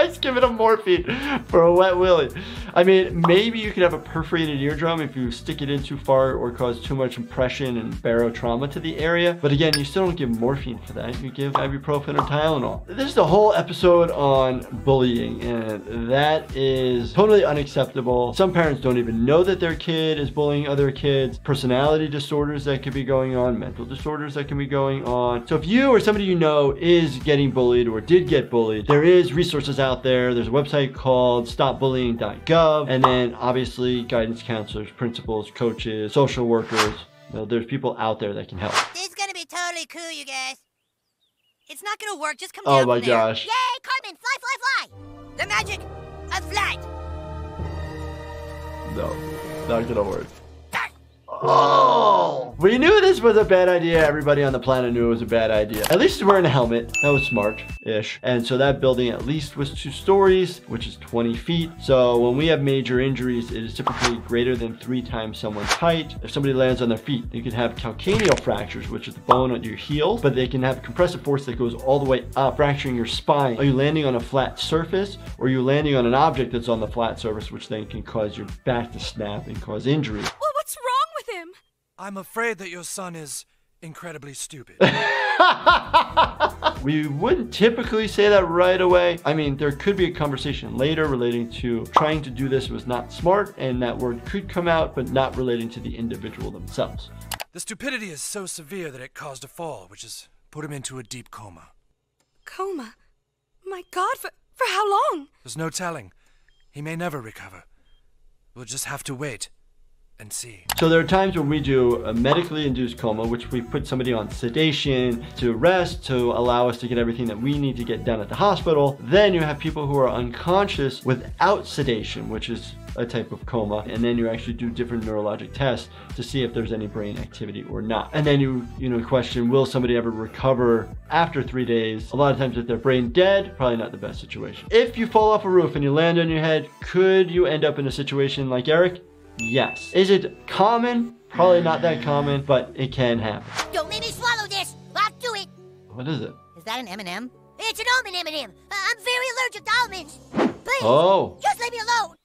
He's giving him morphine for a wet willy. I mean, maybe you could have a perforated eardrum if you stick it in too far or cause too much impression and barotrauma to the area. But again, you still don't give morphine for that. You give ibuprofen or Tylenol. This is a whole episode on bullying, and that is totally unacceptable. Some parents don't even know that their kid is bullying other kids. Personality disorders that could be going on, mental disorders that can be going on. So if you or somebody you know is getting bullied or did get bullied, there is resources out there. There's a website called stopbullying.gov and then obviously guidance counselors, principals, coaches, social workers. You know, there's people out there that can help. This is gonna be totally cool, you guys. It's not gonna work. Just come Oh down my from there. gosh. Yay, Cartman! fly, fly, fly! The magic of flight. No, not gonna work. Oh! We knew this was a bad idea. Everybody on the planet knew it was a bad idea. At least wearing a helmet. That was smart-ish. And so that building at least was two stories, which is 20 feet. So when we have major injuries, it is typically greater than three times someone's height. If somebody lands on their feet, they can have calcaneal fractures, which is the bone on your heel, but they can have compressive force that goes all the way up, fracturing your spine. Are you landing on a flat surface, or are you landing on an object that's on the flat surface, which then can cause your back to snap and cause injury? Well, what's wrong with him? I'm afraid that your son is incredibly stupid. [laughs] We wouldn't typically say that right away. I mean, there could be a conversation later relating to trying to do this was not smart, and that word could come out, but not relating to the individual themselves. the stupidity is so severe that it caused a fall, which has put him into a deep coma. Coma. My God, for, for how long? There's no telling. He may never recover. We'll just have to wait and see. So there are times when we do a medically induced coma, which we put somebody on sedation to rest to allow us to get everything that we need to get done at the hospital. Then you have people who are unconscious without sedation, which is a type of coma. And then you actually do different neurologic tests to see if there's any brain activity or not. And then you, you know, question, will somebody ever recover after three days? A lot of times if they're brain dead, probably not the best situation. If you fall off a roof and you land on your head, could you end up in a situation like Eric? Yes. Is it common? Probably not that common, but it can happen. Don't make me swallow this. I'll do it. What is it? Is that an M&M? It's an almond M&M. I'm very allergic to almonds. Please. Oh. Just leave me alone.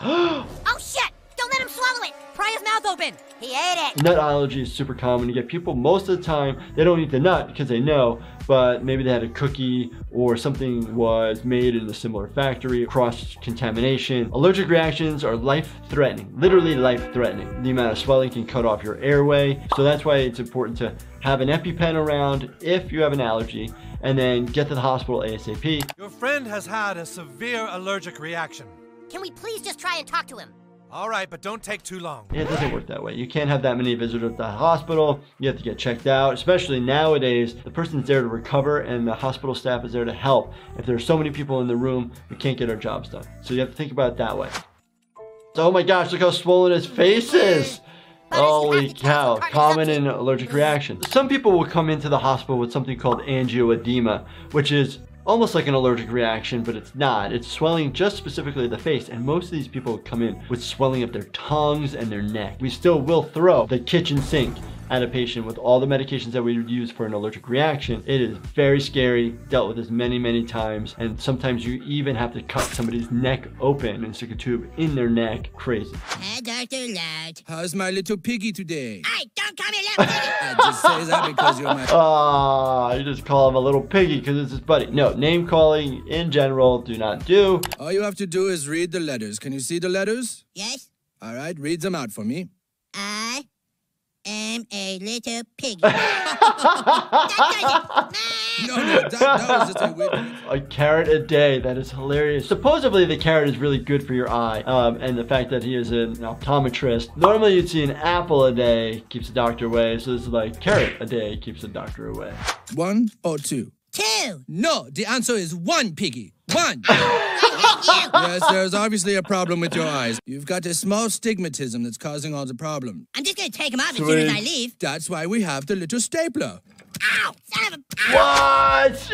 [gasps] oh shit! Don't let him swallow it. Pry his mouth open. He ate it. Nut allergy is super common. You get people most of the time, they don't eat the nut because they know, but maybe they had a cookie or something was made in a similar factory, cross contamination. Allergic reactions are life threatening, literally life threatening. The amount of swelling can cut off your airway. So that's why it's important to have an EpiPen around if you have an allergy and then get to the hospital ASAP. Your friend has had a severe allergic reaction. Can we please just try and talk to him? All right, but don't take too long. It doesn't work that way. You can't have that many visitors at the hospital. You have to get checked out, especially nowadays. The person's there to recover and the hospital staff is there to help. If there's so many people in the room, we can't get our jobs done. So you have to think about it that way. Oh my gosh, look how swollen his face is. Holy cow, common and allergic reactions. Some people will come into the hospital with something called angioedema, which is almost like an allergic reaction, but it's not. It's swelling just specifically the face, and most of these people come in with swelling of their tongues and their neck. We still will throw the kitchen sink at a patient with all the medications that we would use for an allergic reaction. It is very scary, dealt with this many, many times, and sometimes you even have to cut somebody's neck open and stick a tube in their neck. Crazy. Hi, Dr. Loud. How's my little piggy today? Hey, don't call me a little [laughs] piggy. I just say that because you're my. [laughs] Ah, you just call him a little piggy because it's his buddy. No, name calling in general, do not do. All you have to do is read the letters. Can you see the letters? Yes? All right, read them out for me. I am a little piggy. [laughs] No, no, that, that was just a weird. A carrot a day. That is hilarious. Supposedly, the carrot is really good for your eye, um, and the fact that he is an optometrist. Normally, you'd see an apple a day keeps the doctor away. So this is like carrot a day keeps the doctor away. One or two? Two. No, the answer is one, piggy. One. [laughs] yes, there's obviously a problem with your eyes. You've got a small stigmatism that's causing all the problem. I'm just gonna take them off as soon as I leave. That's why we have the little stapler. Ow! Son of a... What?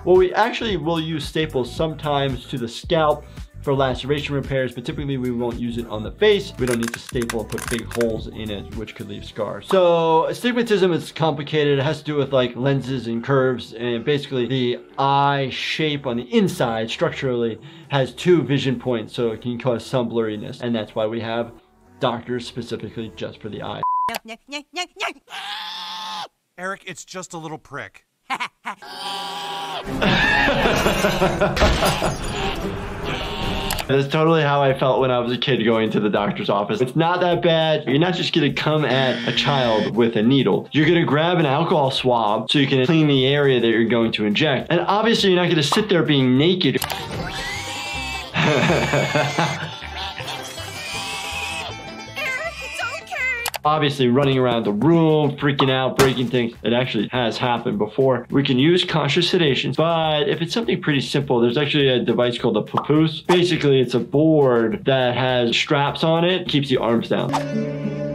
[laughs] well, we actually will use staples sometimes to the scalp for laceration repairs, but typically we won't use it on the face. We don't need to staple and put big holes in it, which could leave scars. So astigmatism is complicated. It has to do with like lenses and curves, and basically the eye shape on the inside structurally has two vision points, so it can cause some blurriness, and that's why we have doctors specifically just for the eye. [laughs] Eric, it's just a little prick. [laughs] [laughs] That's totally how I felt when I was a kid going to the doctor's office. It's not that bad. You're not just gonna come at a child with a needle. You're gonna grab an alcohol swab so you can clean the area that you're going to inject. And obviously you're not gonna sit there being naked. [laughs] [laughs] Obviously running around the room, freaking out, breaking things. It actually has happened before. We can use conscious sedation, but if it's something pretty simple, there's actually a device called a papoose. Basically, it's a board that has straps on it, keeps the arms down.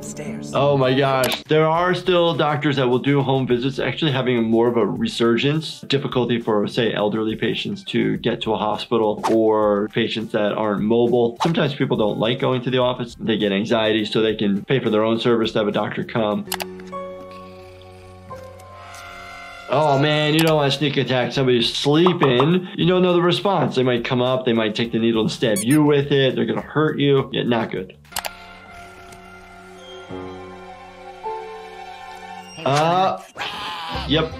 Upstairs. Oh my gosh. There are still doctors that will do home visits, actually having more of a resurgence. Difficulty for, say, elderly patients to get to a hospital or patients that aren't mobile. Sometimes people don't like going to the office. They get anxiety, so they can pay for their own service to have a doctor come. Oh man, you don't want to sneak attack somebody sleeping. You don't know the response. They might come up, they might take the needle and stab you with it. They're gonna hurt you. Yeah, not good. Uh, yep.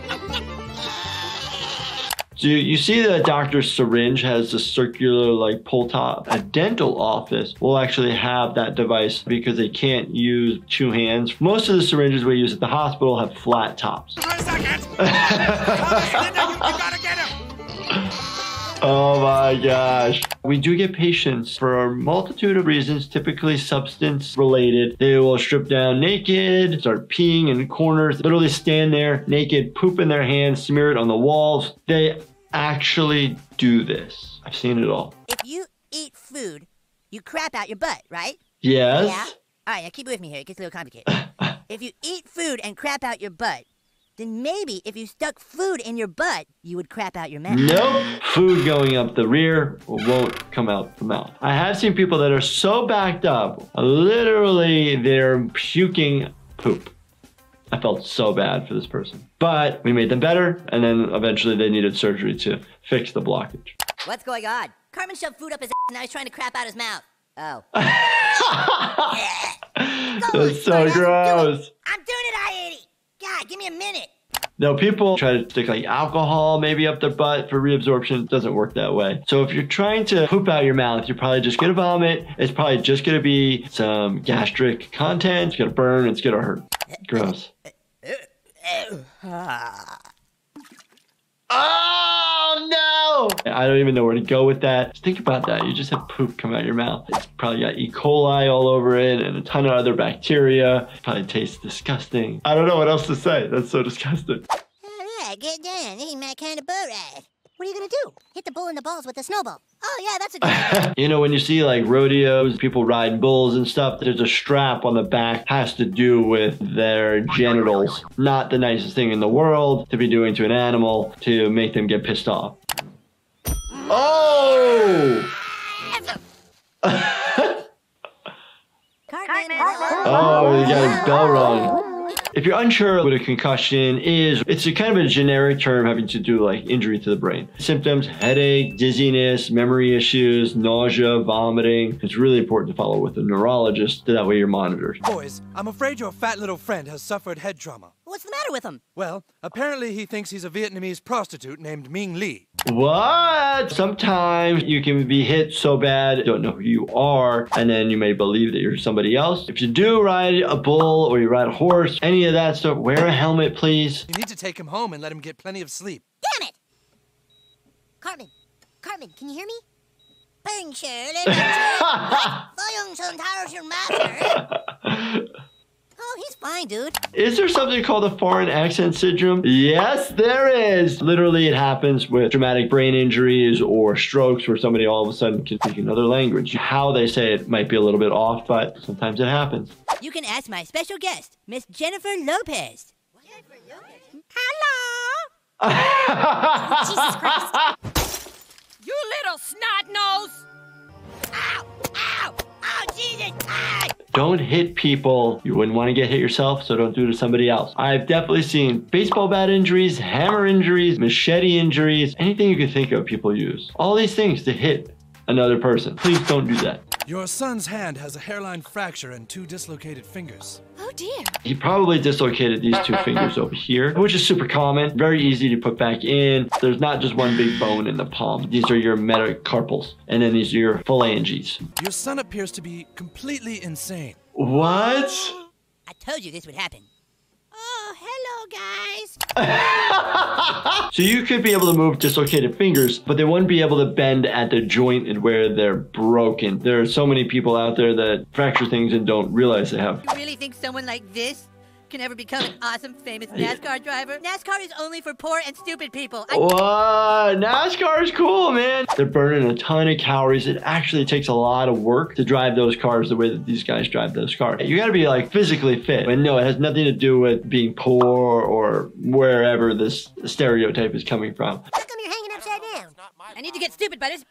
So you, see the doctor's syringe has the circular like pull top. A dental office will actually have that device because they can't use two hands. Most of the syringes we use at the hospital have flat tops. Oh my gosh. We do get patients for a multitude of reasons, typically substance related. They will strip down naked, start peeing in corners, literally stand there naked, poop in their hands, smear it on the walls. They actually do this. I've seen it all. If you eat food, you crap out your butt, right? Yes. Yeah. All right, now keep it with me here. It gets a little complicated. [laughs] if you eat food and crap out your butt, then maybe if you stuck food in your butt, you would crap out your mouth. Nope. Food going up the rear won't come out the mouth. I have seen people that are so backed up, literally they're puking poop. I felt so bad for this person. But we made them better, and then eventually they needed surgery to fix the blockage. What's going on? Cartman shoved food up his ass and now he's trying to crap out his mouth. Oh. [laughs] That's so gross. I'm doing it, I-80. God, give me a minute. Now, people try to stick like alcohol maybe up their butt for reabsorption. It doesn't work that way. So if you're trying to poop out your mouth, you're probably just gonna vomit. It's probably just gonna be some gastric content. It's gonna burn. It's gonna hurt. Gross. Uh, uh, uh, ah! Oh no! I don't even know where to go with that. Just think about that. You just have poop come out your mouth. It's probably got E. coli all over it and a ton of other bacteria. Probably tastes disgusting. I don't know what else to say. That's so disgusting. All right, get down. This ain't my kind of boat ride. What are you gonna do? Hit the bull in the balls with a snowball. Oh yeah, that's a [laughs] good. You know, when you see like rodeos, people riding bulls and stuff, there's a strap on the back has to do with their genitals. Not the nicest thing in the world to be doing to an animal to make them get pissed off. Oh! [laughs] Oh, you got his bell rung. If you're unsure what a concussion is, it's a kind of a generic term having to do like injury to the brain. Symptoms, headache, dizziness, memory issues, nausea, vomiting. It's really important to follow with a neurologist so that way you're monitored. Boys, I'm afraid your fat little friend has suffered head trauma. What's the matter with him? Well, apparently he thinks he's a Vietnamese prostitute named Ming Lee. What? Sometimes you can be hit so bad, you don't know who you are, and then you may believe that you're somebody else. If you do ride a bull or you ride a horse, any of that stuff, wear a helmet, please. You need to take him home and let him get plenty of sleep. Damn it! Cartman, Cartman, can you hear me? Bang, Shirley. [laughs] [laughs] Oh, he's fine, dude. Is there something called a foreign accent syndrome? Yes, there is. Literally, it happens with traumatic brain injuries or strokes where somebody all of a sudden can speak another language. How they say it might be a little bit off, but sometimes it happens. You can ask my special guest, Miss Jennifer Lopez. Hello. [laughs] Jesus Christ. You little snot nose! Ow! Ow! Oh, Jesus! Ah! Don't hit people. You wouldn't want to get hit yourself, so don't do it to somebody else. I've definitely seen baseball bat injuries, hammer injuries, machete injuries, anything you can think of people use. All these things to hit another person. Please don't do that. Your son's hand has a hairline fracture and two dislocated fingers. Oh dear. He probably dislocated these two fingers over here, which is super common, very easy to put back in. There's not just one big bone in the palm. These are your metacarpals, and then these are your phalanges. Your son appears to be completely insane. What? I told you this would happen. Guys. [laughs] So you could be able to move dislocated fingers, but they wouldn't be able to bend at the joint and where they're broken. There are so many people out there that fracture things and don't realize they have. You really think someone like this can ever become an awesome, famous NASCAR driver? NASCAR is only for poor and stupid people. I- What? NASCAR is cool, man. They're burning a ton of calories. It actually takes a lot of work to drive those cars the way that these guys drive those cars. You gotta be like physically fit. And no, it has nothing to do with being poor or wherever this stereotype is coming from. How come you're hanging upside down? I need to get stupid, butters.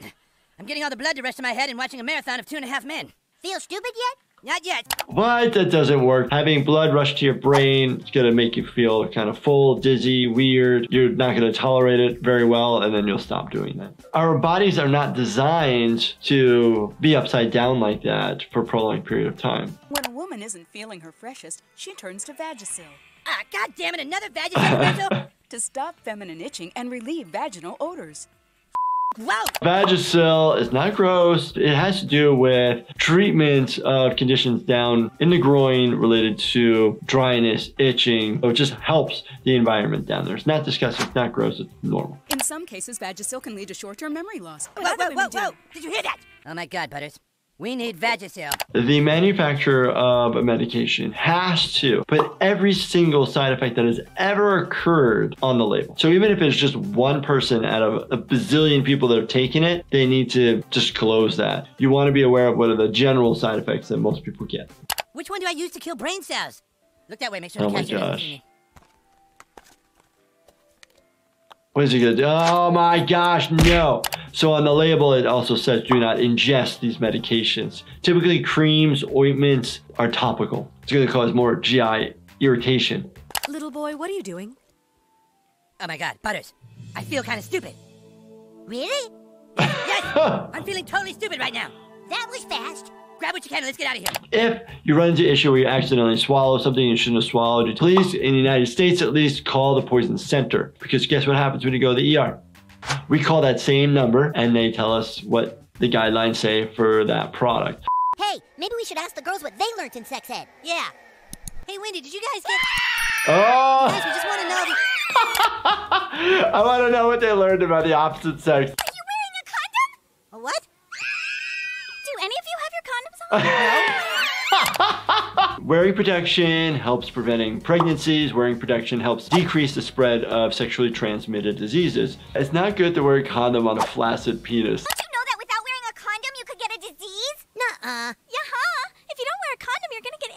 I'm getting all the blood to rush to my head and watching a marathon of two and a half men. Feel stupid yet? Not yet. What? That doesn't work. Having blood rush to your brain is gonna make you feel kind of full, dizzy, weird. You're not gonna tolerate it very well, and then you'll stop doing that. Our bodies are not designed to be upside down like that for a prolonged period of time. When a woman isn't feeling her freshest, she turns to Vagisil. Ah, God damn it, another Vagisil [laughs] to stop feminine itching and relieve vaginal odors. Whoa! Vagisil is not gross. It has to do with treatment of conditions down in the groin related to dryness, itching. So it just helps the environment down there. It's not disgusting. It's not gross. It's normal. In some cases, Vagisil can lead to short-term memory loss. Whoa, whoa, whoa, whoa! Did you hear that? Oh my God, Butters. We need Vagisil. The manufacturer of a medication has to put every single side effect that has ever occurred on the label. So even if it's just one person out of a bazillion people that have taken it, they need to disclose that. You want to be aware of what are the general side effects that most people get. Which one do I use to kill brain cells? Look that way, make sure Oh the my gosh. What is he gonna do? Oh my gosh, no. So on the label, it also says do not ingest these medications. Typically, creams, ointments are topical. It's gonna cause more GI irritation. Little boy, what are you doing? Oh my god, Butters. I feel kind of stupid. Really? [laughs] yes! I'm feeling totally stupid right now. That was fast. Grab what you can and let's get out of here. If you run into an issue where you accidentally swallow something you shouldn't have swallowed, please, in the United States at least, call the poison center. Because guess what happens when you go to the ER? We call that same number and they tell us what the guidelines say for that product. Hey, maybe we should ask the girls what they learned in sex ed. Yeah. Hey, Wendy, did you guys get... Oh! Guys, we just want to know... The... [laughs] I want to know what they learned about the opposite sex. A what? Do any of you have your condoms on? [laughs] Wearing protection helps preventing pregnancies. Wearing protection helps decrease the spread of sexually transmitted diseases. It's not good to wear a condom on a flaccid penis. Did you know that without wearing a condom you could get a disease? Nuh-uh. Yeah-huh. If you don't wear a condom, you're gonna get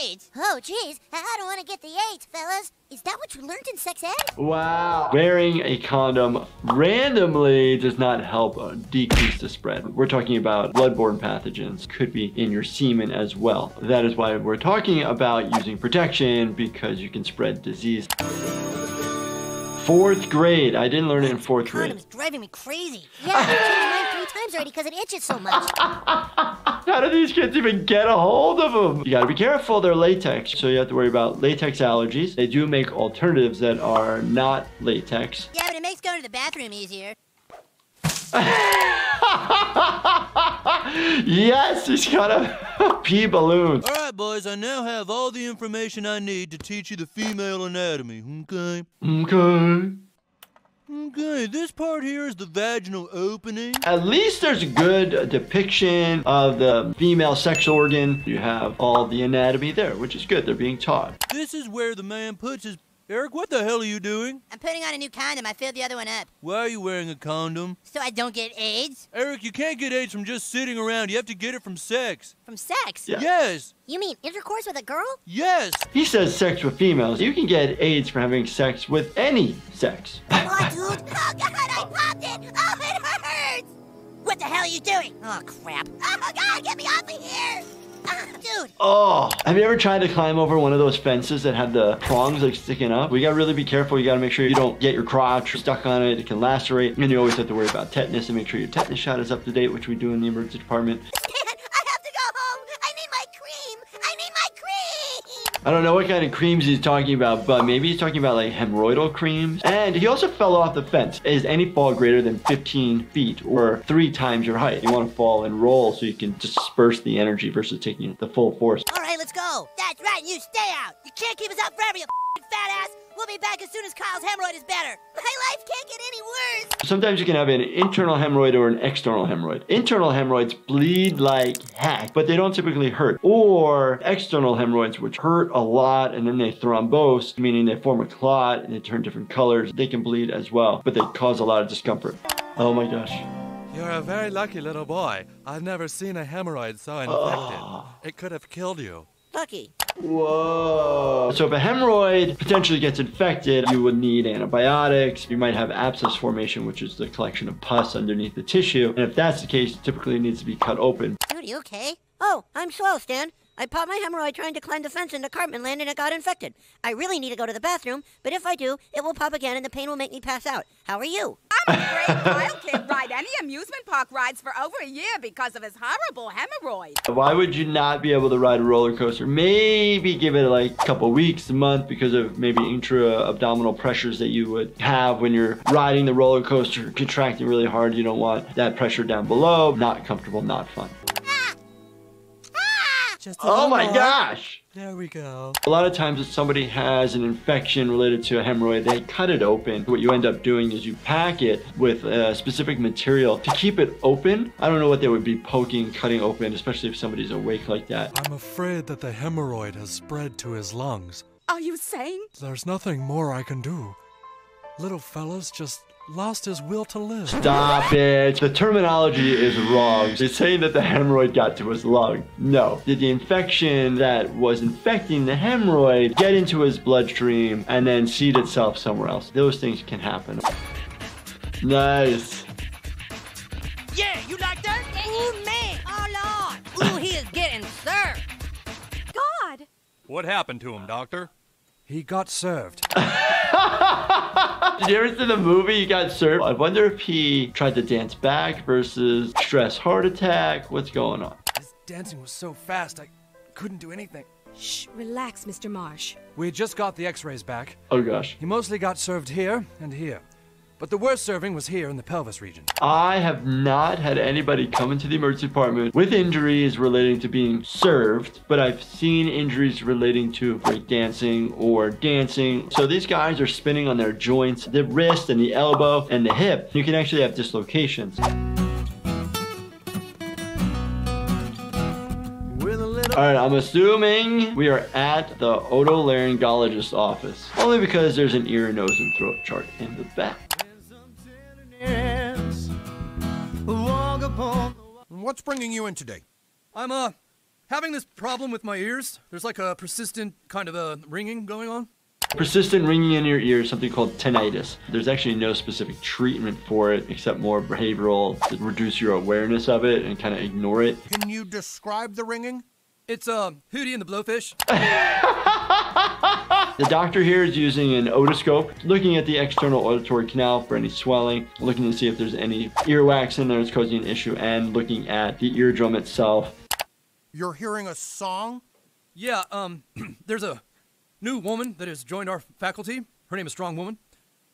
AIDS. Oh, jeez. I don't want to get the AIDS, fellas. Is that what you learned in sex ed? Wow. Wearing a condom randomly does not help uh, decrease the spread. We're talking about bloodborne pathogens, could be in your semen as well. That is why we're talking about using protection because you can spread disease. Fourth grade. I didn't learn it in fourth grade. Condom's driving me crazy. Yeah, I've changed mine three times already because it itches so much. [laughs] How do these kids even get a hold of them? You gotta be careful, they're latex, so you have to worry about latex allergies. They do make alternatives that are not latex. Yeah, but it makes going to the bathroom easier. [laughs] yes, he's got a [laughs] pee balloon. All right, boys, I now have all the information I need to teach you the female anatomy, okay? Okay. Okay, this part here is the vaginal opening. At least there's a good depiction of the female sex organ. You have all the anatomy there, which is good. They're being taught. This is where the man puts his. Eric, what the hell are you doing? I'm putting on a new condom. I filled the other one up. Why are you wearing a condom? So I don't get AIDS? Eric, you can't get AIDS from just sitting around. You have to get it from sex. From sex? Yeah. Yes. You mean intercourse with a girl? Yes. He says sex with females. You can get AIDS from having sex with any sex. Come on, dude. Oh, God, I popped it. Oh, it hurts. What the hell are you doing? Oh, crap. Oh, God, get me off of here. Ah, dude. Oh, have you ever tried to climb over one of those fences that have the prongs like sticking up? We gotta really be careful. You gotta make sure you don't get your crotch stuck on it. It can lacerate. And you always have to worry about tetanus and make sure your tetanus shot is up to date, which we do in the emergency department. [laughs] I have to go home. I need my cream. I need my cream. I don't know what kind of creams he's talking about, but maybe he's talking about like hemorrhoidal creams. And he also fell off the fence. Is any fall greater than 15 feet or three times your height? You want to fall and roll so you can disperse the energy versus taking the full force. All right, let's go. That's right. You stay out. You can't keep us out forever, you fat ass. We'll be back as soon as Kyle's hemorrhoid is better. My life can't get any worse. Sometimes you can have an internal hemorrhoid or an external hemorrhoid. Internal hemorrhoids bleed like heck, but they don't typically hurt. Or external hemorrhoids, which hurt a lot and then they thrombose, meaning they form a clot and they turn different colors. They can bleed as well, but they cause a lot of discomfort. Oh my gosh. You're a very lucky little boy. I've never seen a hemorrhoid so infected. Ah. It could have killed you. Lucky. Whoa. So if a hemorrhoid potentially gets infected, you would need antibiotics. You might have abscess formation, which is the collection of pus underneath the tissue. And if that's the case, typically it needs to be cut open. Dude, you okay? Oh, I'm swell, Stan. I popped my hemorrhoid trying to climb the fence into Cartman Land and it got infected. I really need to go to the bathroom, but if I do, it will pop again and the pain will make me pass out. How are you? I'm afraid Kyle can't ride any amusement park rides for over a year because of his horrible hemorrhoid. Why would you not be able to ride a roller coaster? Maybe give it like a couple weeks, a month, because of maybe intra-abdominal pressures that you would have when you're riding the roller coaster, contracting really hard. You don't want that pressure down below. Not comfortable, not fun. Just Oh my gosh! There we go. A lot of times if somebody has an infection related to a hemorrhoid, they cut it open. What you end up doing is you pack it with a specific material to keep it open. I don't know what they would be poking, cutting open, especially if somebody's awake like that. I'm afraid that the hemorrhoid has spread to his lungs. Are you saying? There's nothing more I can do. Little fella's just lost his will to live. Stop it. The terminology is wrong. It's saying that the hemorrhoid got to his lung. No. Did the infection that was infecting the hemorrhoid get into his bloodstream and then seed itself somewhere else? Those things can happen. Nice. Yeah, you like that? Ooh, man. Oh, Lord. Ooh, he is getting served. God! What happened to him, Doctor? He got served. [laughs] Did you ever see the movie He Got Served? I wonder if he tried to dance back versus stress heart attack. What's going on? His dancing was so fast, I couldn't do anything. Shh, relax, Mr. Marsh. We just got the x-rays back. Oh gosh. He mostly got served here and here. But the worst serving was here in the pelvis region. I have not had anybody come into the emergency department with injuries relating to being served, but I've seen injuries relating to break dancing or dancing. So these guys are spinning on their joints, the wrist and the elbow and the hip. You can actually have dislocations. All right, I'm assuming we are at the otolaryngologist office. Only because there's an ear, nose, and throat chart in the back. What's bringing you in today? I'm, uh, having this problem with my ears. There's like a persistent kind of a ringing going on. Persistent ringing in your ears, something called tinnitus. There's actually no specific treatment for it except more behavioral to reduce your awareness of it and kind of ignore it. Can you describe the ringing? It's, uh, Hootie and the Blowfish. [laughs] The doctor here is using an otoscope, looking at the external auditory canal for any swelling, looking to see if there's any earwax in there that's causing an issue, and looking at the eardrum itself. You're hearing a song? Yeah, um, [clears throat] there's a new woman that has joined our faculty. Her name is Strong Woman.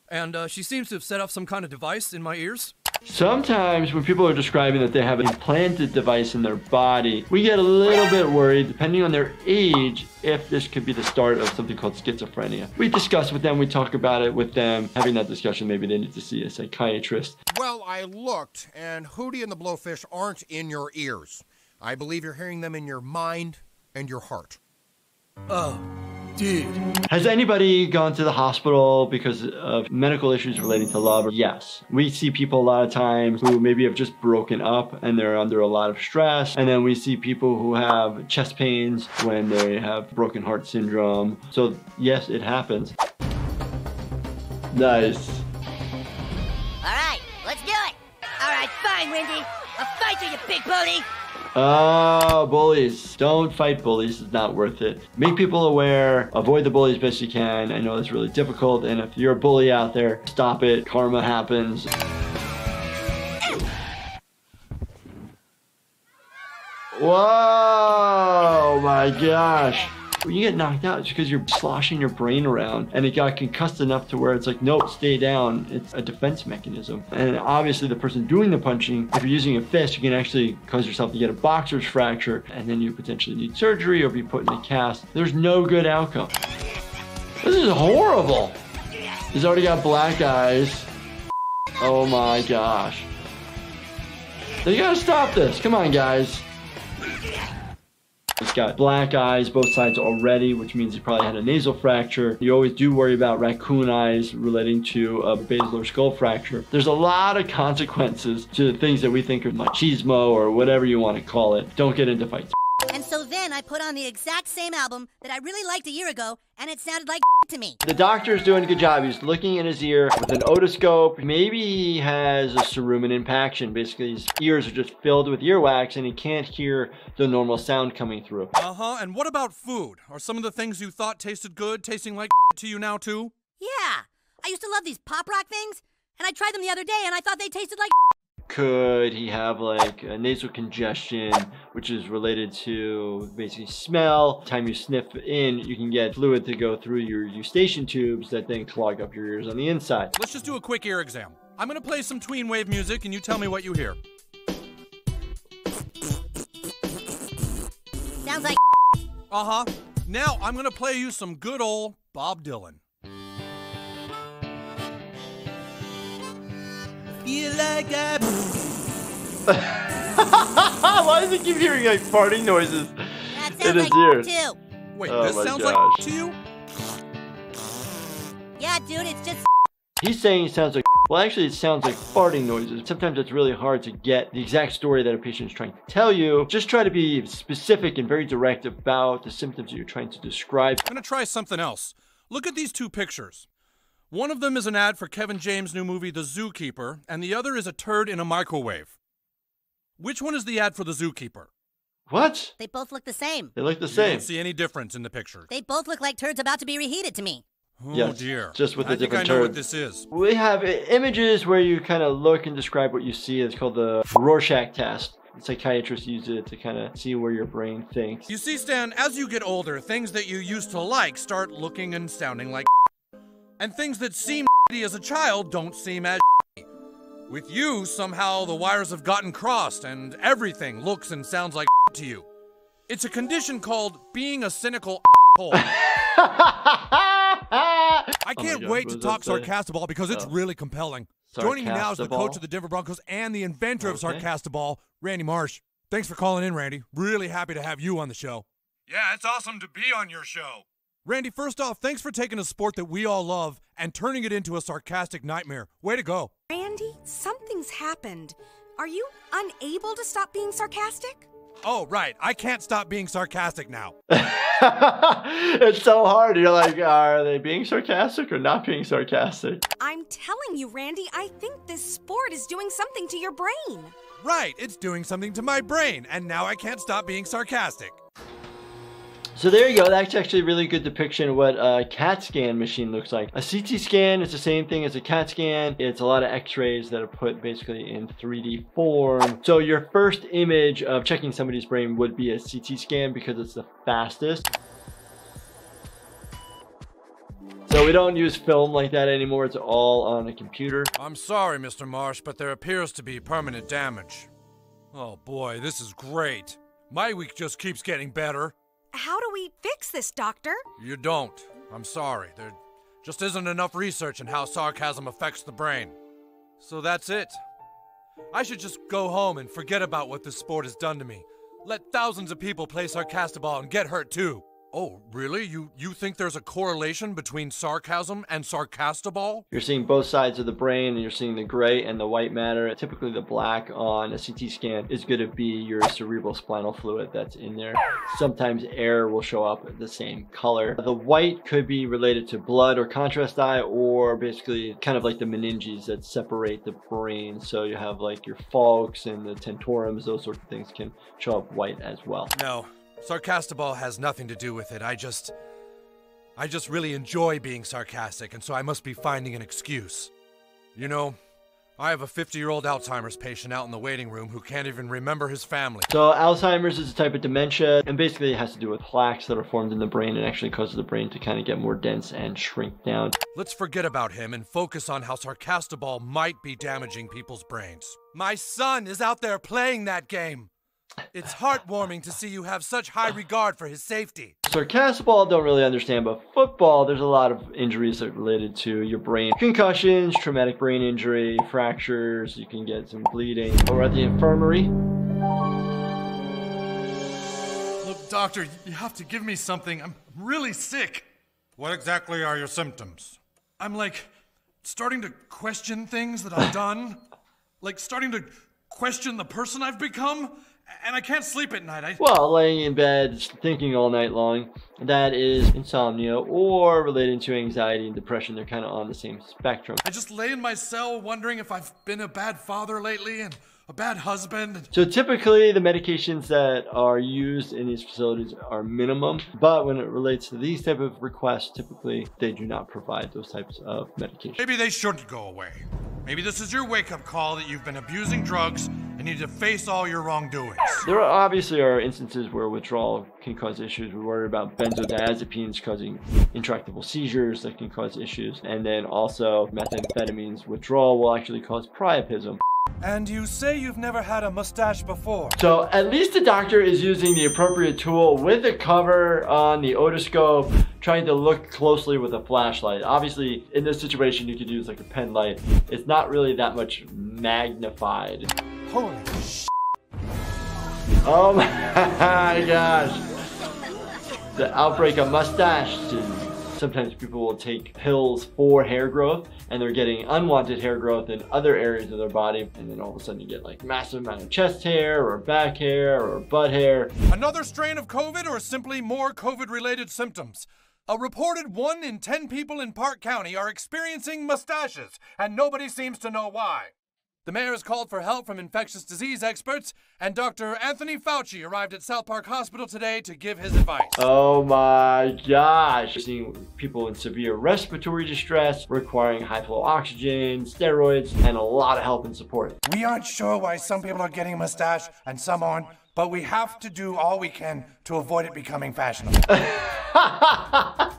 And uh, she seems to have set up some kind of device in my ears. Sometimes when people are describing that they have an implanted device in their body, we get a little bit worried, depending on their age, if this could be the start of something called schizophrenia. We discuss with them, we talk about it with them, having that discussion, maybe they need to see a psychiatrist. Well, I looked, and Hootie and the Blowfish aren't in your ears. I believe you're hearing them in your mind and your heart. Oh, dude. Has anybody gone to the hospital because of medical issues relating to love? Yes. We see people a lot of times who maybe have just broken up and they're under a lot of stress. And then we see people who have chest pains when they have broken heart syndrome. So yes, it happens. Nice. All right, let's do it. All right, fine, Wendy. I'll fight you, you big booty. Oh, bullies. Don't fight bullies. It's not worth it. Make people aware. Avoid the bullies best you can. I know it's really difficult. And if you're a bully out there, stop it. Karma happens. Whoa, my gosh. When you get knocked out, it's because you're sloshing your brain around and it got concussed enough to where it's like, nope, stay down. It's a defense mechanism. And obviously, the person doing the punching, if you're using a fist, you can actually cause yourself to get a boxer's fracture and then you potentially need surgery or be put in a cast. There's no good outcome. This is horrible. He's already got black eyes. Oh my gosh. You gotta stop this. Come on, guys. Got black eyes, both sides already, which means he probably had a nasal fracture. You always do worry about raccoon eyes relating to a basilar skull fracture. There's a lot of consequences to the things that we think are machismo or whatever you want to call it. Don't get into fights. And so then I put on the exact same album that I really liked a year ago, and it sounded like [laughs] to me. The doctor's doing a good job. He's looking in his ear with an otoscope. Maybe he has a cerumen impaction. Basically, his ears are just filled with earwax and he can't hear the normal sound coming through. Uh huh. And what about food? Are some of the things you thought tasted good tasting like [laughs] to you now, too? Yeah, I used to love these pop rock things, and I tried them the other day, and I thought they tasted like. Could he have like a nasal congestion, which is related to basically smell? Time you sniff in, you can get fluid to go through your eustachian tubes that then clog up your ears on the inside. Let's just do a quick ear exam. I'm gonna play some tween wave music and you tell me what you hear. Sounds like. Uh huh. Now I'm gonna play you some good old Bob Dylan. Feel like I. [laughs] Why does he keep hearing like farting noises That in sounds his like ears? too. Wait, Oh this my sounds gosh. like to you? Yeah, dude, it's just He's saying it sounds like well actually it sounds like farting noises. Sometimes it's really hard to get the exact story that a patient is trying to tell you. Just try to be specific and very direct about the symptoms that you're trying to describe. I'm gonna try something else. Look at these two pictures. One of them is an ad for Kevin James' new movie, The Zookeeper, and the other is a turd in a microwave. Which one is the ad for The Zookeeper? What? they both look the same. They look the You same. don't see any difference in the picture. They both look like turds about to be reheated to me. Oh Yes, dear. just with I the think I different know what turd. this is. We have images where you kind of look and describe what you see. It's called the Rorschach test. Psychiatrists use it to kind of see where your brain thinks. You see, Stan, as you get older, things that you used to like start looking and sounding like and things that seem as a child don't seem as With you, somehow the wires have gotten crossed and everything looks and sounds like to you. It's a condition called being a cynical hole. [laughs] I Oh can't God, wait to talk that? Sarcastaball because it's Oh. really compelling. Joining me now is the coach of the Denver Broncos and the inventor of Okay. Sarcastaball, Randy Marsh. Thanks for calling in, Randy. Really happy to have you on the show. Yeah, it's awesome to be on your show. Randy, first off, thanks for taking a sport that we all love and turning it into a sarcastic nightmare. Way to go. Randy, something's happened. Are you unable to stop being sarcastic? Oh, right. I can't stop being sarcastic now. [laughs] it's so hard. You're like, are they being sarcastic or not being sarcastic? I'm telling you, Randy, I think this sport is doing something to your brain. Right, it's doing something to my brain, and now I can't stop being sarcastic. So there you go. That's actually a really good depiction of what a CAT scan machine looks like. A CT scan is the same thing as a CAT scan. It's a lot of x-rays that are put basically in 3D form. So your first image of checking somebody's brain would be a CT scan because it's the fastest. So we don't use film like that anymore. It's all on a computer. I'm sorry, Mr. Marsh, but there appears to be permanent damage. Oh boy, this is great. My week just keeps getting better. How do we fix this, Doctor? You don't. I'm sorry. There just isn't enough research in how sarcasm affects the brain. So that's it. I should just go home and forget about what this sport has done to me. Let thousands of people play sarcastaball and get hurt too. Oh, really? You you think there's a correlation between sarcasm and sarcastaball? You're seeing both sides of the brain and you're seeing the gray and the white matter. Typically the black on a CT scan is going to be your cerebral spinal fluid that's in there. Sometimes air will show up the same color. The white could be related to blood or contrast dye or basically kind of like the meninges that separate the brain. So you have like your falx and the tentoriums, those sorts of things can show up white as well. No, sarcastaball has nothing to do with it. I just I just really enjoy being sarcastic, and so I must be finding an excuse. You know, I have a 50-year-old Alzheimer's patient out in the waiting room who can't even remember his family. So Alzheimer's is a type of dementia and basically it has to do with plaques that are formed in the brain and actually causes the brain to kind of get more dense and shrink down. Let's forget about him and focus on how sarcastaball might be damaging people's brains. My son is out there playing that game. It's heartwarming to see you have such high regard for his safety. Sarcastaball, don't really understand, but football, there's a lot of injuries that are related to your brain. Concussions, traumatic brain injury, fractures, you can get some bleeding. Or at the infirmary. Look, doctor, you have to give me something. I'm really sick. What exactly are your symptoms? I'm like starting to question things that I've done, like starting to question the person I've become, and I can't sleep at night. I Well, laying in bed, thinking all night long, that is insomnia or related to anxiety and depression. They're kind of on the same spectrum. I just lay in my cell wondering if I've been a bad father lately and a bad husband. So typically the medications that are used in these facilities are minimum, but when it relates to these type of requests, typically they do not provide those types of medications. Maybe they shouldn't go away. Maybe this is your wake up call that you've been abusing drugs and need to face all your wrongdoings. There are obviously are instances where withdrawal can cause issues. We worry about benzodiazepines causing intractable seizures that can cause issues. And then also methamphetamines withdrawal will actually cause priapism. And you say you've never had a mustache before. So at least the doctor is using the appropriate tool with a cover on the otoscope, trying to look closely with a flashlight. Obviously, in this situation, you could use like a pen light. It's not really that much magnified. Holy Oh [laughs] my gosh. The outbreak of mustache disease. Sometimes people will take pills for hair growth and they're getting unwanted hair growth in other areas of their body and then all of a sudden you get like massive amount of chest hair or back hair or butt hair. Another strain of COVID or simply more COVID related symptoms? A reported 1 in 10 people in Park County are experiencing mustaches, and nobody seems to know why. The mayor has called for help from infectious disease experts, and Dr. Anthony Fauci arrived at South Park Hospital today to give his advice. Oh my gosh. We're seeing people in severe respiratory distress, requiring high flow oxygen, steroids, and a lot of help and support. We aren't sure why some people are getting a mustache and some aren't, but we have to do all we can to avoid it becoming fashionable. [laughs]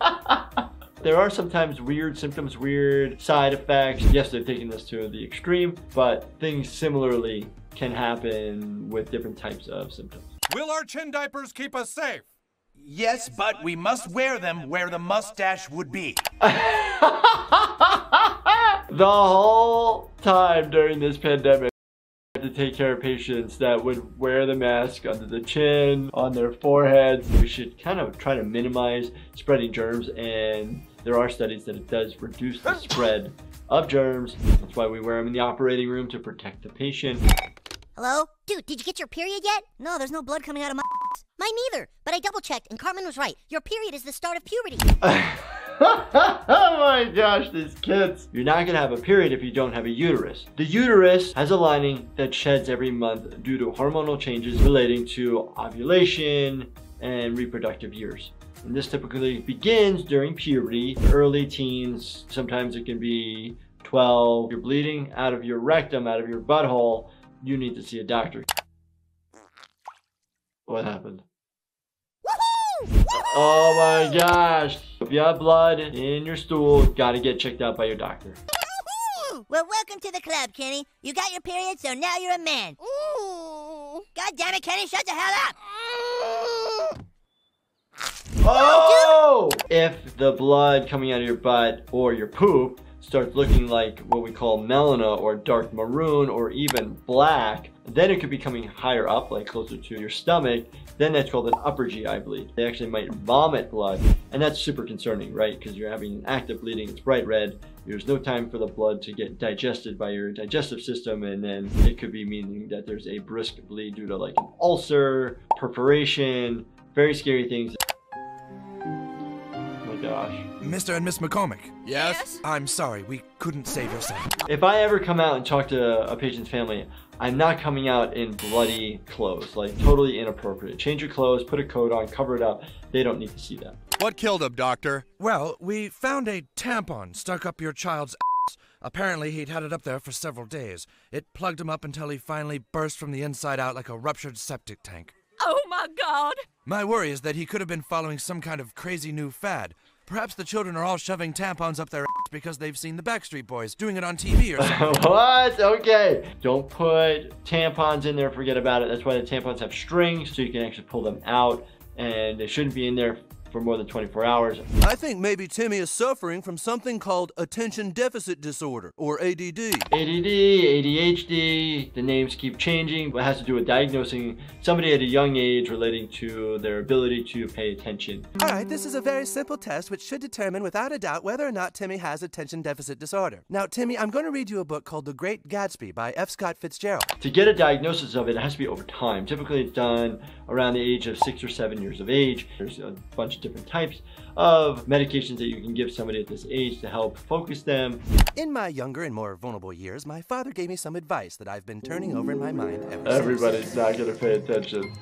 There are sometimes weird symptoms, weird side effects. Yes, they're taking this to the extreme, but things similarly can happen with different types of symptoms. Will our chin diapers keep us safe? Yes, but we must wear them where the mustache would be. [laughs] The whole time during this pandemic, I had to take care of patients that would wear the mask under the chin, on their foreheads. We should kind of try to minimize spreading germs and there are studies that it does reduce the spread of germs. That's why we wear them in the operating room to protect the patient. Hello? Dude, did you get your period yet? No, there's no blood coming out of my Mine neither. But I double checked and Cartman was right. Your period is the start of puberty. [laughs] oh my gosh, these kids. You're not gonna have a period if you don't have a uterus. The uterus has a lining that sheds every month due to hormonal changes relating to ovulation and reproductive years. And this typically begins during puberty, early teens, sometimes it can be 12. You're bleeding out of your rectum, out of your butthole, you need to see a doctor. What happened? Oh my gosh. If you have blood in your stool, gotta get checked out by your doctor. well, welcome to the club, Kenny. You got your period, so now you're a man. Ooh. God damn it, Kenny, shut the hell up. Mm. Oh! If the blood coming out of your butt or your poop starts looking like what we call melena or dark maroon or even black, then it could be coming higher up, like closer to your stomach. Then that's called an upper GI bleed. They actually might vomit blood, and that's super concerning, right? Because you're having an active bleeding, it's bright red. There's no time for the blood to get digested by your digestive system, and then it could be meaning that there's a brisk bleed due to like an ulcer, perforation, very scary things. My gosh. Mr. and Miss McCormick. Yes? I'm sorry, we couldn't save your son. If I ever come out and talk to a patient's family, I'm not coming out in bloody clothes, like totally inappropriate. Change your clothes, put a coat on, cover it up. They don't need to see that. What killed him, Doctor? Well, we found a tampon stuck up your child's ass. Apparently, he'd had it up there for several days. It plugged him up until he finally burst from the inside out like a ruptured septic tank. Oh my god! My worry is that he could have been following some kind of crazy new fad. Perhaps the children are all shoving tampons up their ass because they've seen the Backstreet Boys doing it on TV or something. [laughs] what? Okay. Don't put tampons in there, forget about it. That's why the tampons have strings so you can actually pull them out and they shouldn't be in there for more than 24 hours. I think maybe Timmy is suffering from something called attention deficit disorder, or ADD. ADD, ADHD, the names keep changing, but it has to do with diagnosing somebody at a young age relating to their ability to pay attention. All right, this is a very simple test which should determine without a doubt whether or not Timmy has attention deficit disorder. Now, Timmy, I'm going to read you a book called The Great Gatsby by F. Scott Fitzgerald. To get a diagnosis of it, it has to be over time. Typically, it's done around the age of six or seven years of age. There's a bunch of different types of medications that you can give somebody at this age to help focus them. In my younger and more vulnerable years, my father gave me some advice that I've been turning over in my mind ever since. Everybody's not gonna pay attention.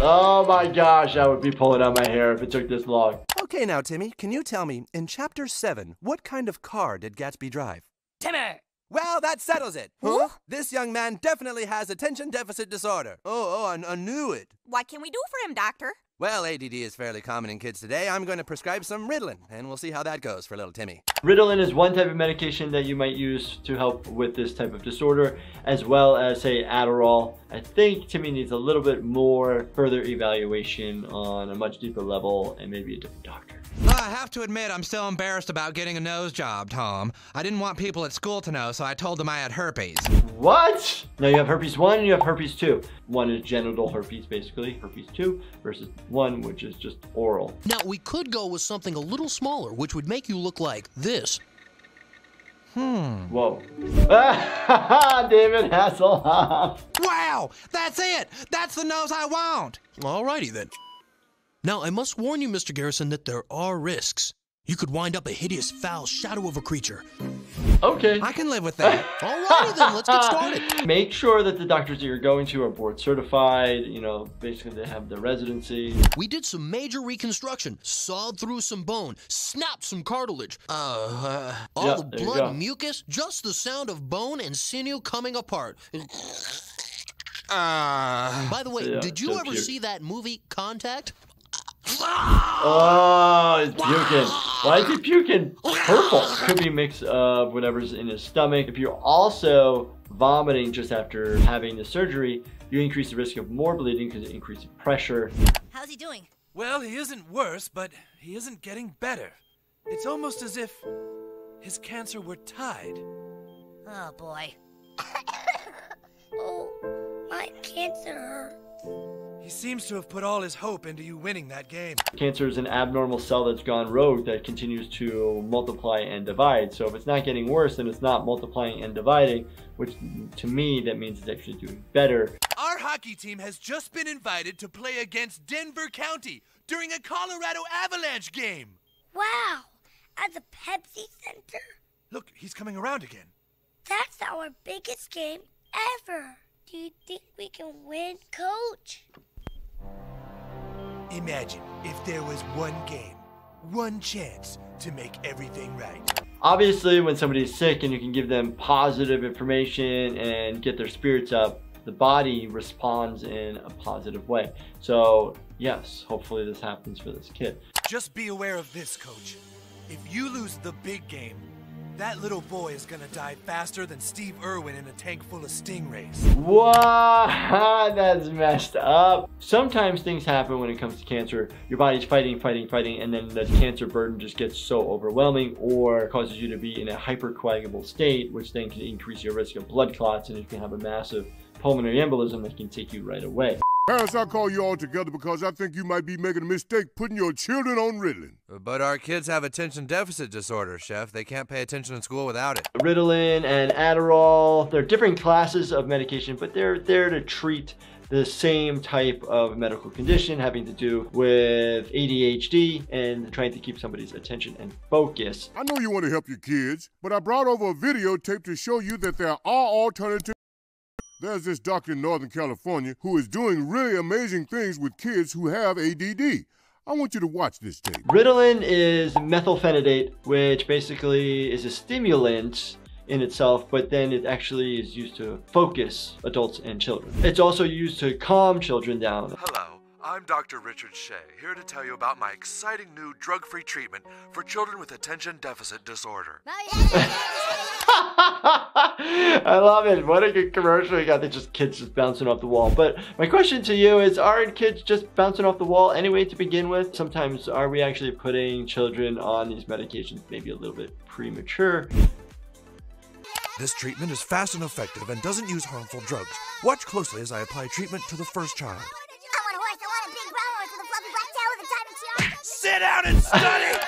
Oh my gosh, I would be pulling out my hair if it took this long. Okay, now, Timmy, can you tell me, in Chapter 7, what kind of car did Gatsby drive? Timmy! Well, that settles it. Huh? This young man definitely has attention deficit disorder. Oh, oh, I, I knew it. What can we do for him, Doctor? Well, ADD is fairly common in kids today. I'm going to prescribe some Ritalin, and we'll see how that goes for little Timmy. Ritalin is one type of medication that you might use to help with this type of disorder, as well as, say, Adderall. I think Timmy needs a little bit more further evaluation on a much deeper level and maybe a different doctor. I have to admit, I'm still embarrassed about getting a nose job, Tom. I didn't want people at school to know, so I told them I had herpes. What? No, you have herpes 1 and you have herpes 2. One is genital herpes, basically, herpes 2, versus one, which is just oral. Now, we could go with something a little smaller, which would make you look like this. Hmm. Whoa. [laughs] David Hasselhoff. Wow! That's it! That's the nose I want! Alrighty then. Now, I must warn you, Mr. Garrison, that there are risks. You could wind up a hideous, foul shadow of a creature. Okay. I can live with that. [laughs] Alrighty then, let's get started. Make sure that the doctors that you're going to are board certified, you know, basically they have the residency. We did some major reconstruction, sawed through some bone, snapped some cartilage. Uh, uh all Yeah, the blood and mucus, just the sound of bone and sinew coming apart. Uh, By the way, Yeah, did you so ever cute. see that movie Contact? Oh, he's puking. Why is he puking? Purple. Could be a mix of whatever's in his stomach. If you're also vomiting just after having the surgery, you increase the risk of more bleeding because it increases pressure. How's he doing? Well, he isn't worse, but he isn't getting better. It's almost as if his cancer were tied. Oh boy. [laughs] oh, my cancer hurts. He seems to have put all his hope into you winning that game. Cancer is an abnormal cell that's gone rogue that continues to multiply and divide. So if it's not getting worse, then it's not multiplying and dividing, which to me, that means it's actually doing better. Our hockey team has just been invited to play against Denver County during a Colorado Avalanche game. Wow, at the Pepsi Center? Look, he's coming around again. That's our biggest game ever. Do you think we can win, Coach? Imagine if there was one game, one chance to make everything right. Obviously, when somebody's sick and you can give them positive information and get their spirits up, the body responds in a positive way. So, yes, hopefully this happens for this kid. Just be aware of this, coach. If you lose the big game, that little boy is gonna die faster than Steve Irwin in a tank full of stingrays. What? That's messed up. Sometimes things happen when it comes to cancer. Your body's fighting, fighting, fighting, and then the cancer burden just gets so overwhelming or causes you to be in a hypercoagulable state, which then can increase your risk of blood clots and you can have a massive pulmonary embolism that can take you right away. Parents, I call you all together because I think you might be making a mistake putting your children on Ritalin. But our kids have attention deficit disorder, Chef. They can't pay attention in school without it. Ritalin and Adderall, they're different classes of medication, but they're there to treat the same type of medical condition having to do with ADHD and trying to keep somebody's attention and focus. I know you want to help your kids, but I brought over a videotape to show you that there are alternatives. There's this doctor in Northern California who is doing really amazing things with kids who have ADD. I want you to watch this tape. Ritalin is methylphenidate, which basically is a stimulant in itself, but then it actually is used to focus adults and children. It's also used to calm children down. Hello, I'm Dr. Richard Shea, here to tell you about my exciting new drug free treatment for children with attention deficit disorder. [laughs] I love it. What a good commercial you got. They just kids just bouncing off the wall. But my question to you is, aren't kids just bouncing off the wall anyway to begin with? Sometimes are we actually putting children on these medications maybe a little bit premature? This treatment is fast and effective and doesn't use harmful drugs. Watch closely as I apply treatment to the first child. Sit down and study!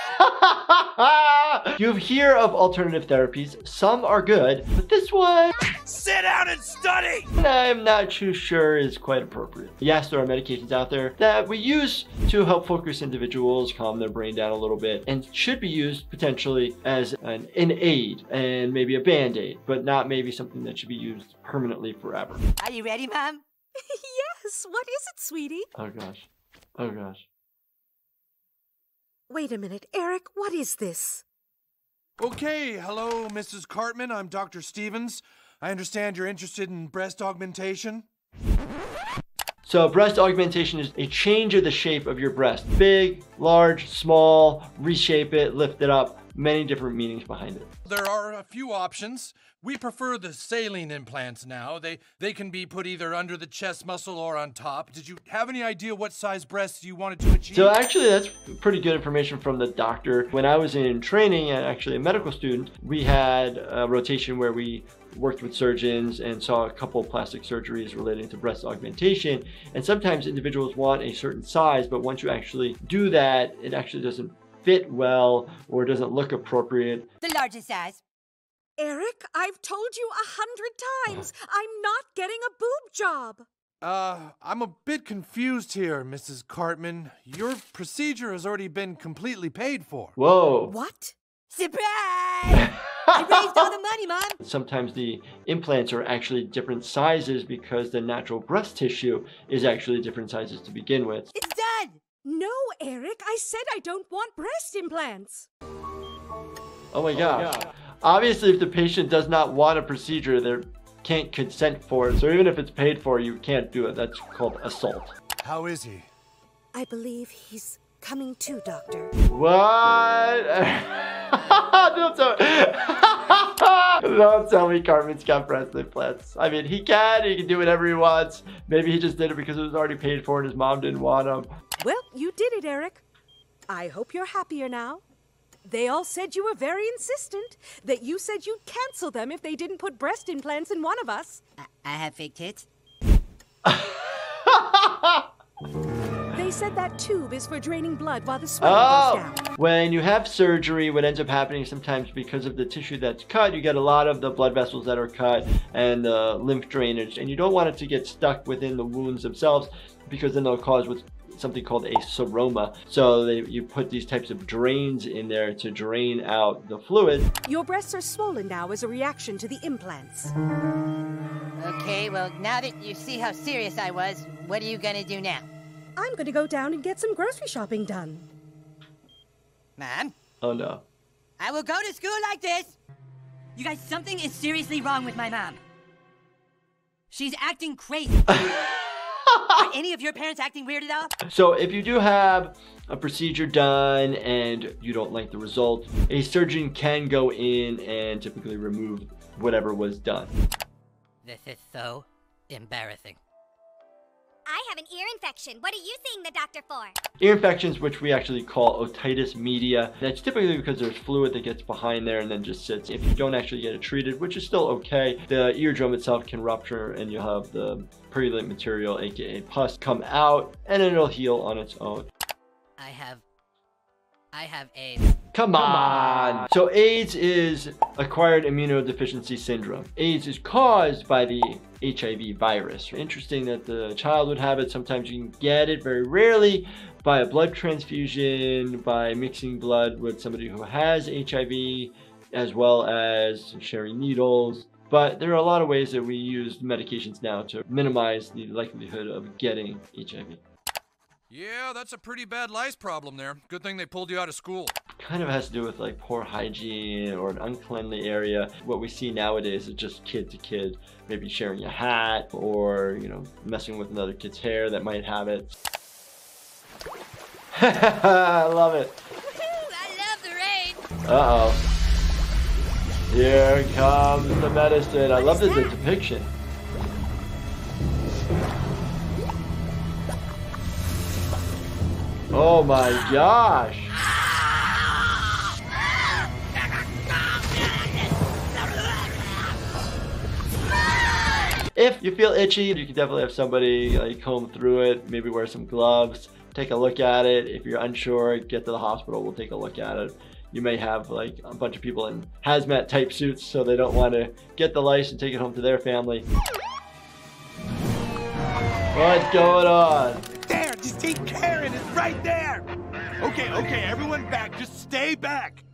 [laughs] you hear of alternative therapies. Some are good, but this one, Sit down and study! I'm not too sure is quite appropriate. Yes, there are medications out there that we use to help focus individuals, calm their brain down a little bit, and should be used potentially as an, an aid and maybe a band-aid, but not maybe something that should be used permanently forever. Are you ready, Mom? [laughs] yes, what is it, sweetie? Oh gosh. Oh gosh. Wait a minute, Eric, what is this? Okay, hello, Mrs. Cartman. I'm Dr. Stevens. I understand you're interested in breast augmentation. So breast augmentation is a change of the shape of your breast. Big, large, small, reshape it, lift it up. Many different meanings behind it. There are a few options. We prefer the saline implants now. They they can be put either under the chest muscle or on top. Did you have any idea what size breasts you wanted to achieve? So actually that's pretty good information from the doctor. When I was in training and actually a medical student, we had a rotation where we worked with surgeons and saw a couple plastic surgeries relating to breast augmentation. And sometimes individuals want a certain size, but once you actually do that, it actually doesn't fit well or doesn't look appropriate. The largest size. Eric, I've told you a hundred times. [sighs] I'm not getting a boob job. Uh, I'm a bit confused here, Mrs. Cartman. Your procedure has already been completely paid for. Whoa. What? Surprise! [laughs] I raised all the money, Mom. Sometimes the implants are actually different sizes because the natural breast tissue is actually different sizes to begin with. It's done! No, Eric, I said I don't want breast implants. Oh my gosh. Obviously, if the patient does not want a procedure, they can't consent for it. So even if it's paid for, you can't do it. That's called assault. How is he? I believe he's coming to, Doctor. What? don't, [laughs] tell, don't tell me [laughs] Cartman's got breast implants. I mean, he can. He can do whatever he wants. Maybe he just did it because it was already paid for and his mom didn't want him. Well, you did it, Eric. I hope you're happier now. They all said you were very insistent, that you said you'd cancel them if they didn't put breast implants in one of us. I, I have fake tits. [laughs] They said that tube is for draining blood while the swelling Oh, goes down. when you have surgery, what ends up happening sometimes because of the tissue that's cut, you get a lot of the blood vessels that are cut and the lymph drainage, and you don't want it to get stuck within the wounds themselves because then they'll cause what's something called a seroma. So they, you put these types of drains in there to drain out the fluid. Your breasts are swollen now as a reaction to the implants. Okay, well, now that you see how serious I was, what are you gonna do now? I'm going to go down and get some grocery shopping done. Mom, Oh no. I will go to school like this. You guys, something is seriously wrong with my mom. She's acting crazy. [laughs] are [laughs] any of your parents acting weird at all? So if you do have a procedure done and you don't like the result, a surgeon can go in and typically remove whatever was done. This is so embarrassing. I have an ear infection. What are you seeing the doctor for? Ear infections, which we actually call otitis media, that's typically because there's fluid that gets behind there and then just sits. If you don't actually get it treated, which is still okay, the eardrum itself can rupture and you'll have the purulent material, aka pus, come out and it'll heal on its own. I have. I have AIDS. Come on. So AIDS is acquired immunodeficiency syndrome. AIDS is caused by the HIV virus. Interesting that the child would have it. Sometimes you can get it very rarely by a blood transfusion, by mixing blood with somebody who has HIV, as well as sharing needles. But there are a lot of ways that we use medications now to minimize the likelihood of getting HIV. Yeah, that's a pretty bad lice problem there. Good thing they pulled you out of school. Kind of has to do with like poor hygiene or an uncleanly area. What we see nowadays is just kid to kid, maybe sharing a hat or, you know, messing with another kid's hair that might have it. [laughs] I love it. I love the rain. Uh oh. Here comes the medicine. I love the, the depiction. Oh my gosh. If you feel itchy, you can definitely have somebody like comb through it, maybe wear some gloves, take a look at it. If you're unsure, get to the hospital, we'll take a look at it. You may have like a bunch of people in hazmat type suits so they don't want to get the lice and take it home to their family. What's going on? There, just see Karen it's right there. Okay, okay, everyone back. Just stay back.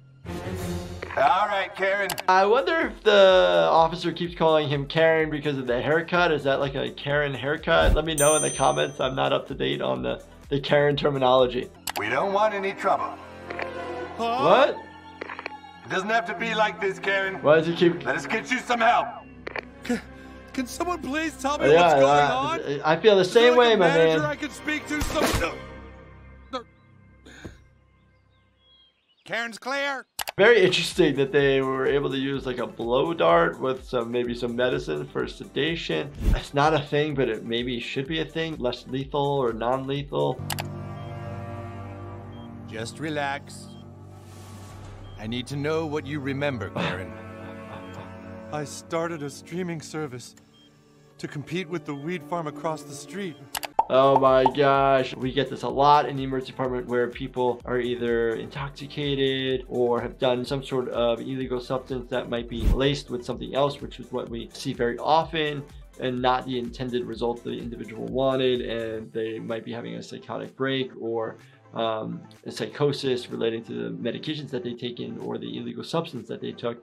All right, Karen. I wonder if the officer keeps calling him Karen because of the haircut. Is that like a Karen haircut? Let me know in the comments. I'm not up to date on the, the Karen terminology. We don't want any trouble. What? It doesn't have to be like this, Karen. Why does he keep... Let us get you some help. Can someone please tell me Yeah, what's going uh, on? I feel the Is there, same like, way, a my manager man. I could speak to. Some... Karen's clear. Very interesting that they were able to use like a blow dart with some maybe some medicine for sedation. It's not a thing, but it maybe should be a thing. Less lethal or non-lethal. Just relax. I need to know what you remember, Karen. I started a streaming service to compete with the weed farm across the street. Oh my gosh, we get this a lot in the emergency department where people are either intoxicated or have done some sort of illegal substance that might be laced with something else, which is what we see very often and not the intended result the individual wanted. And they might be having a psychotic break or um, a psychosis relating to the medications that they taken or the illegal substance that they took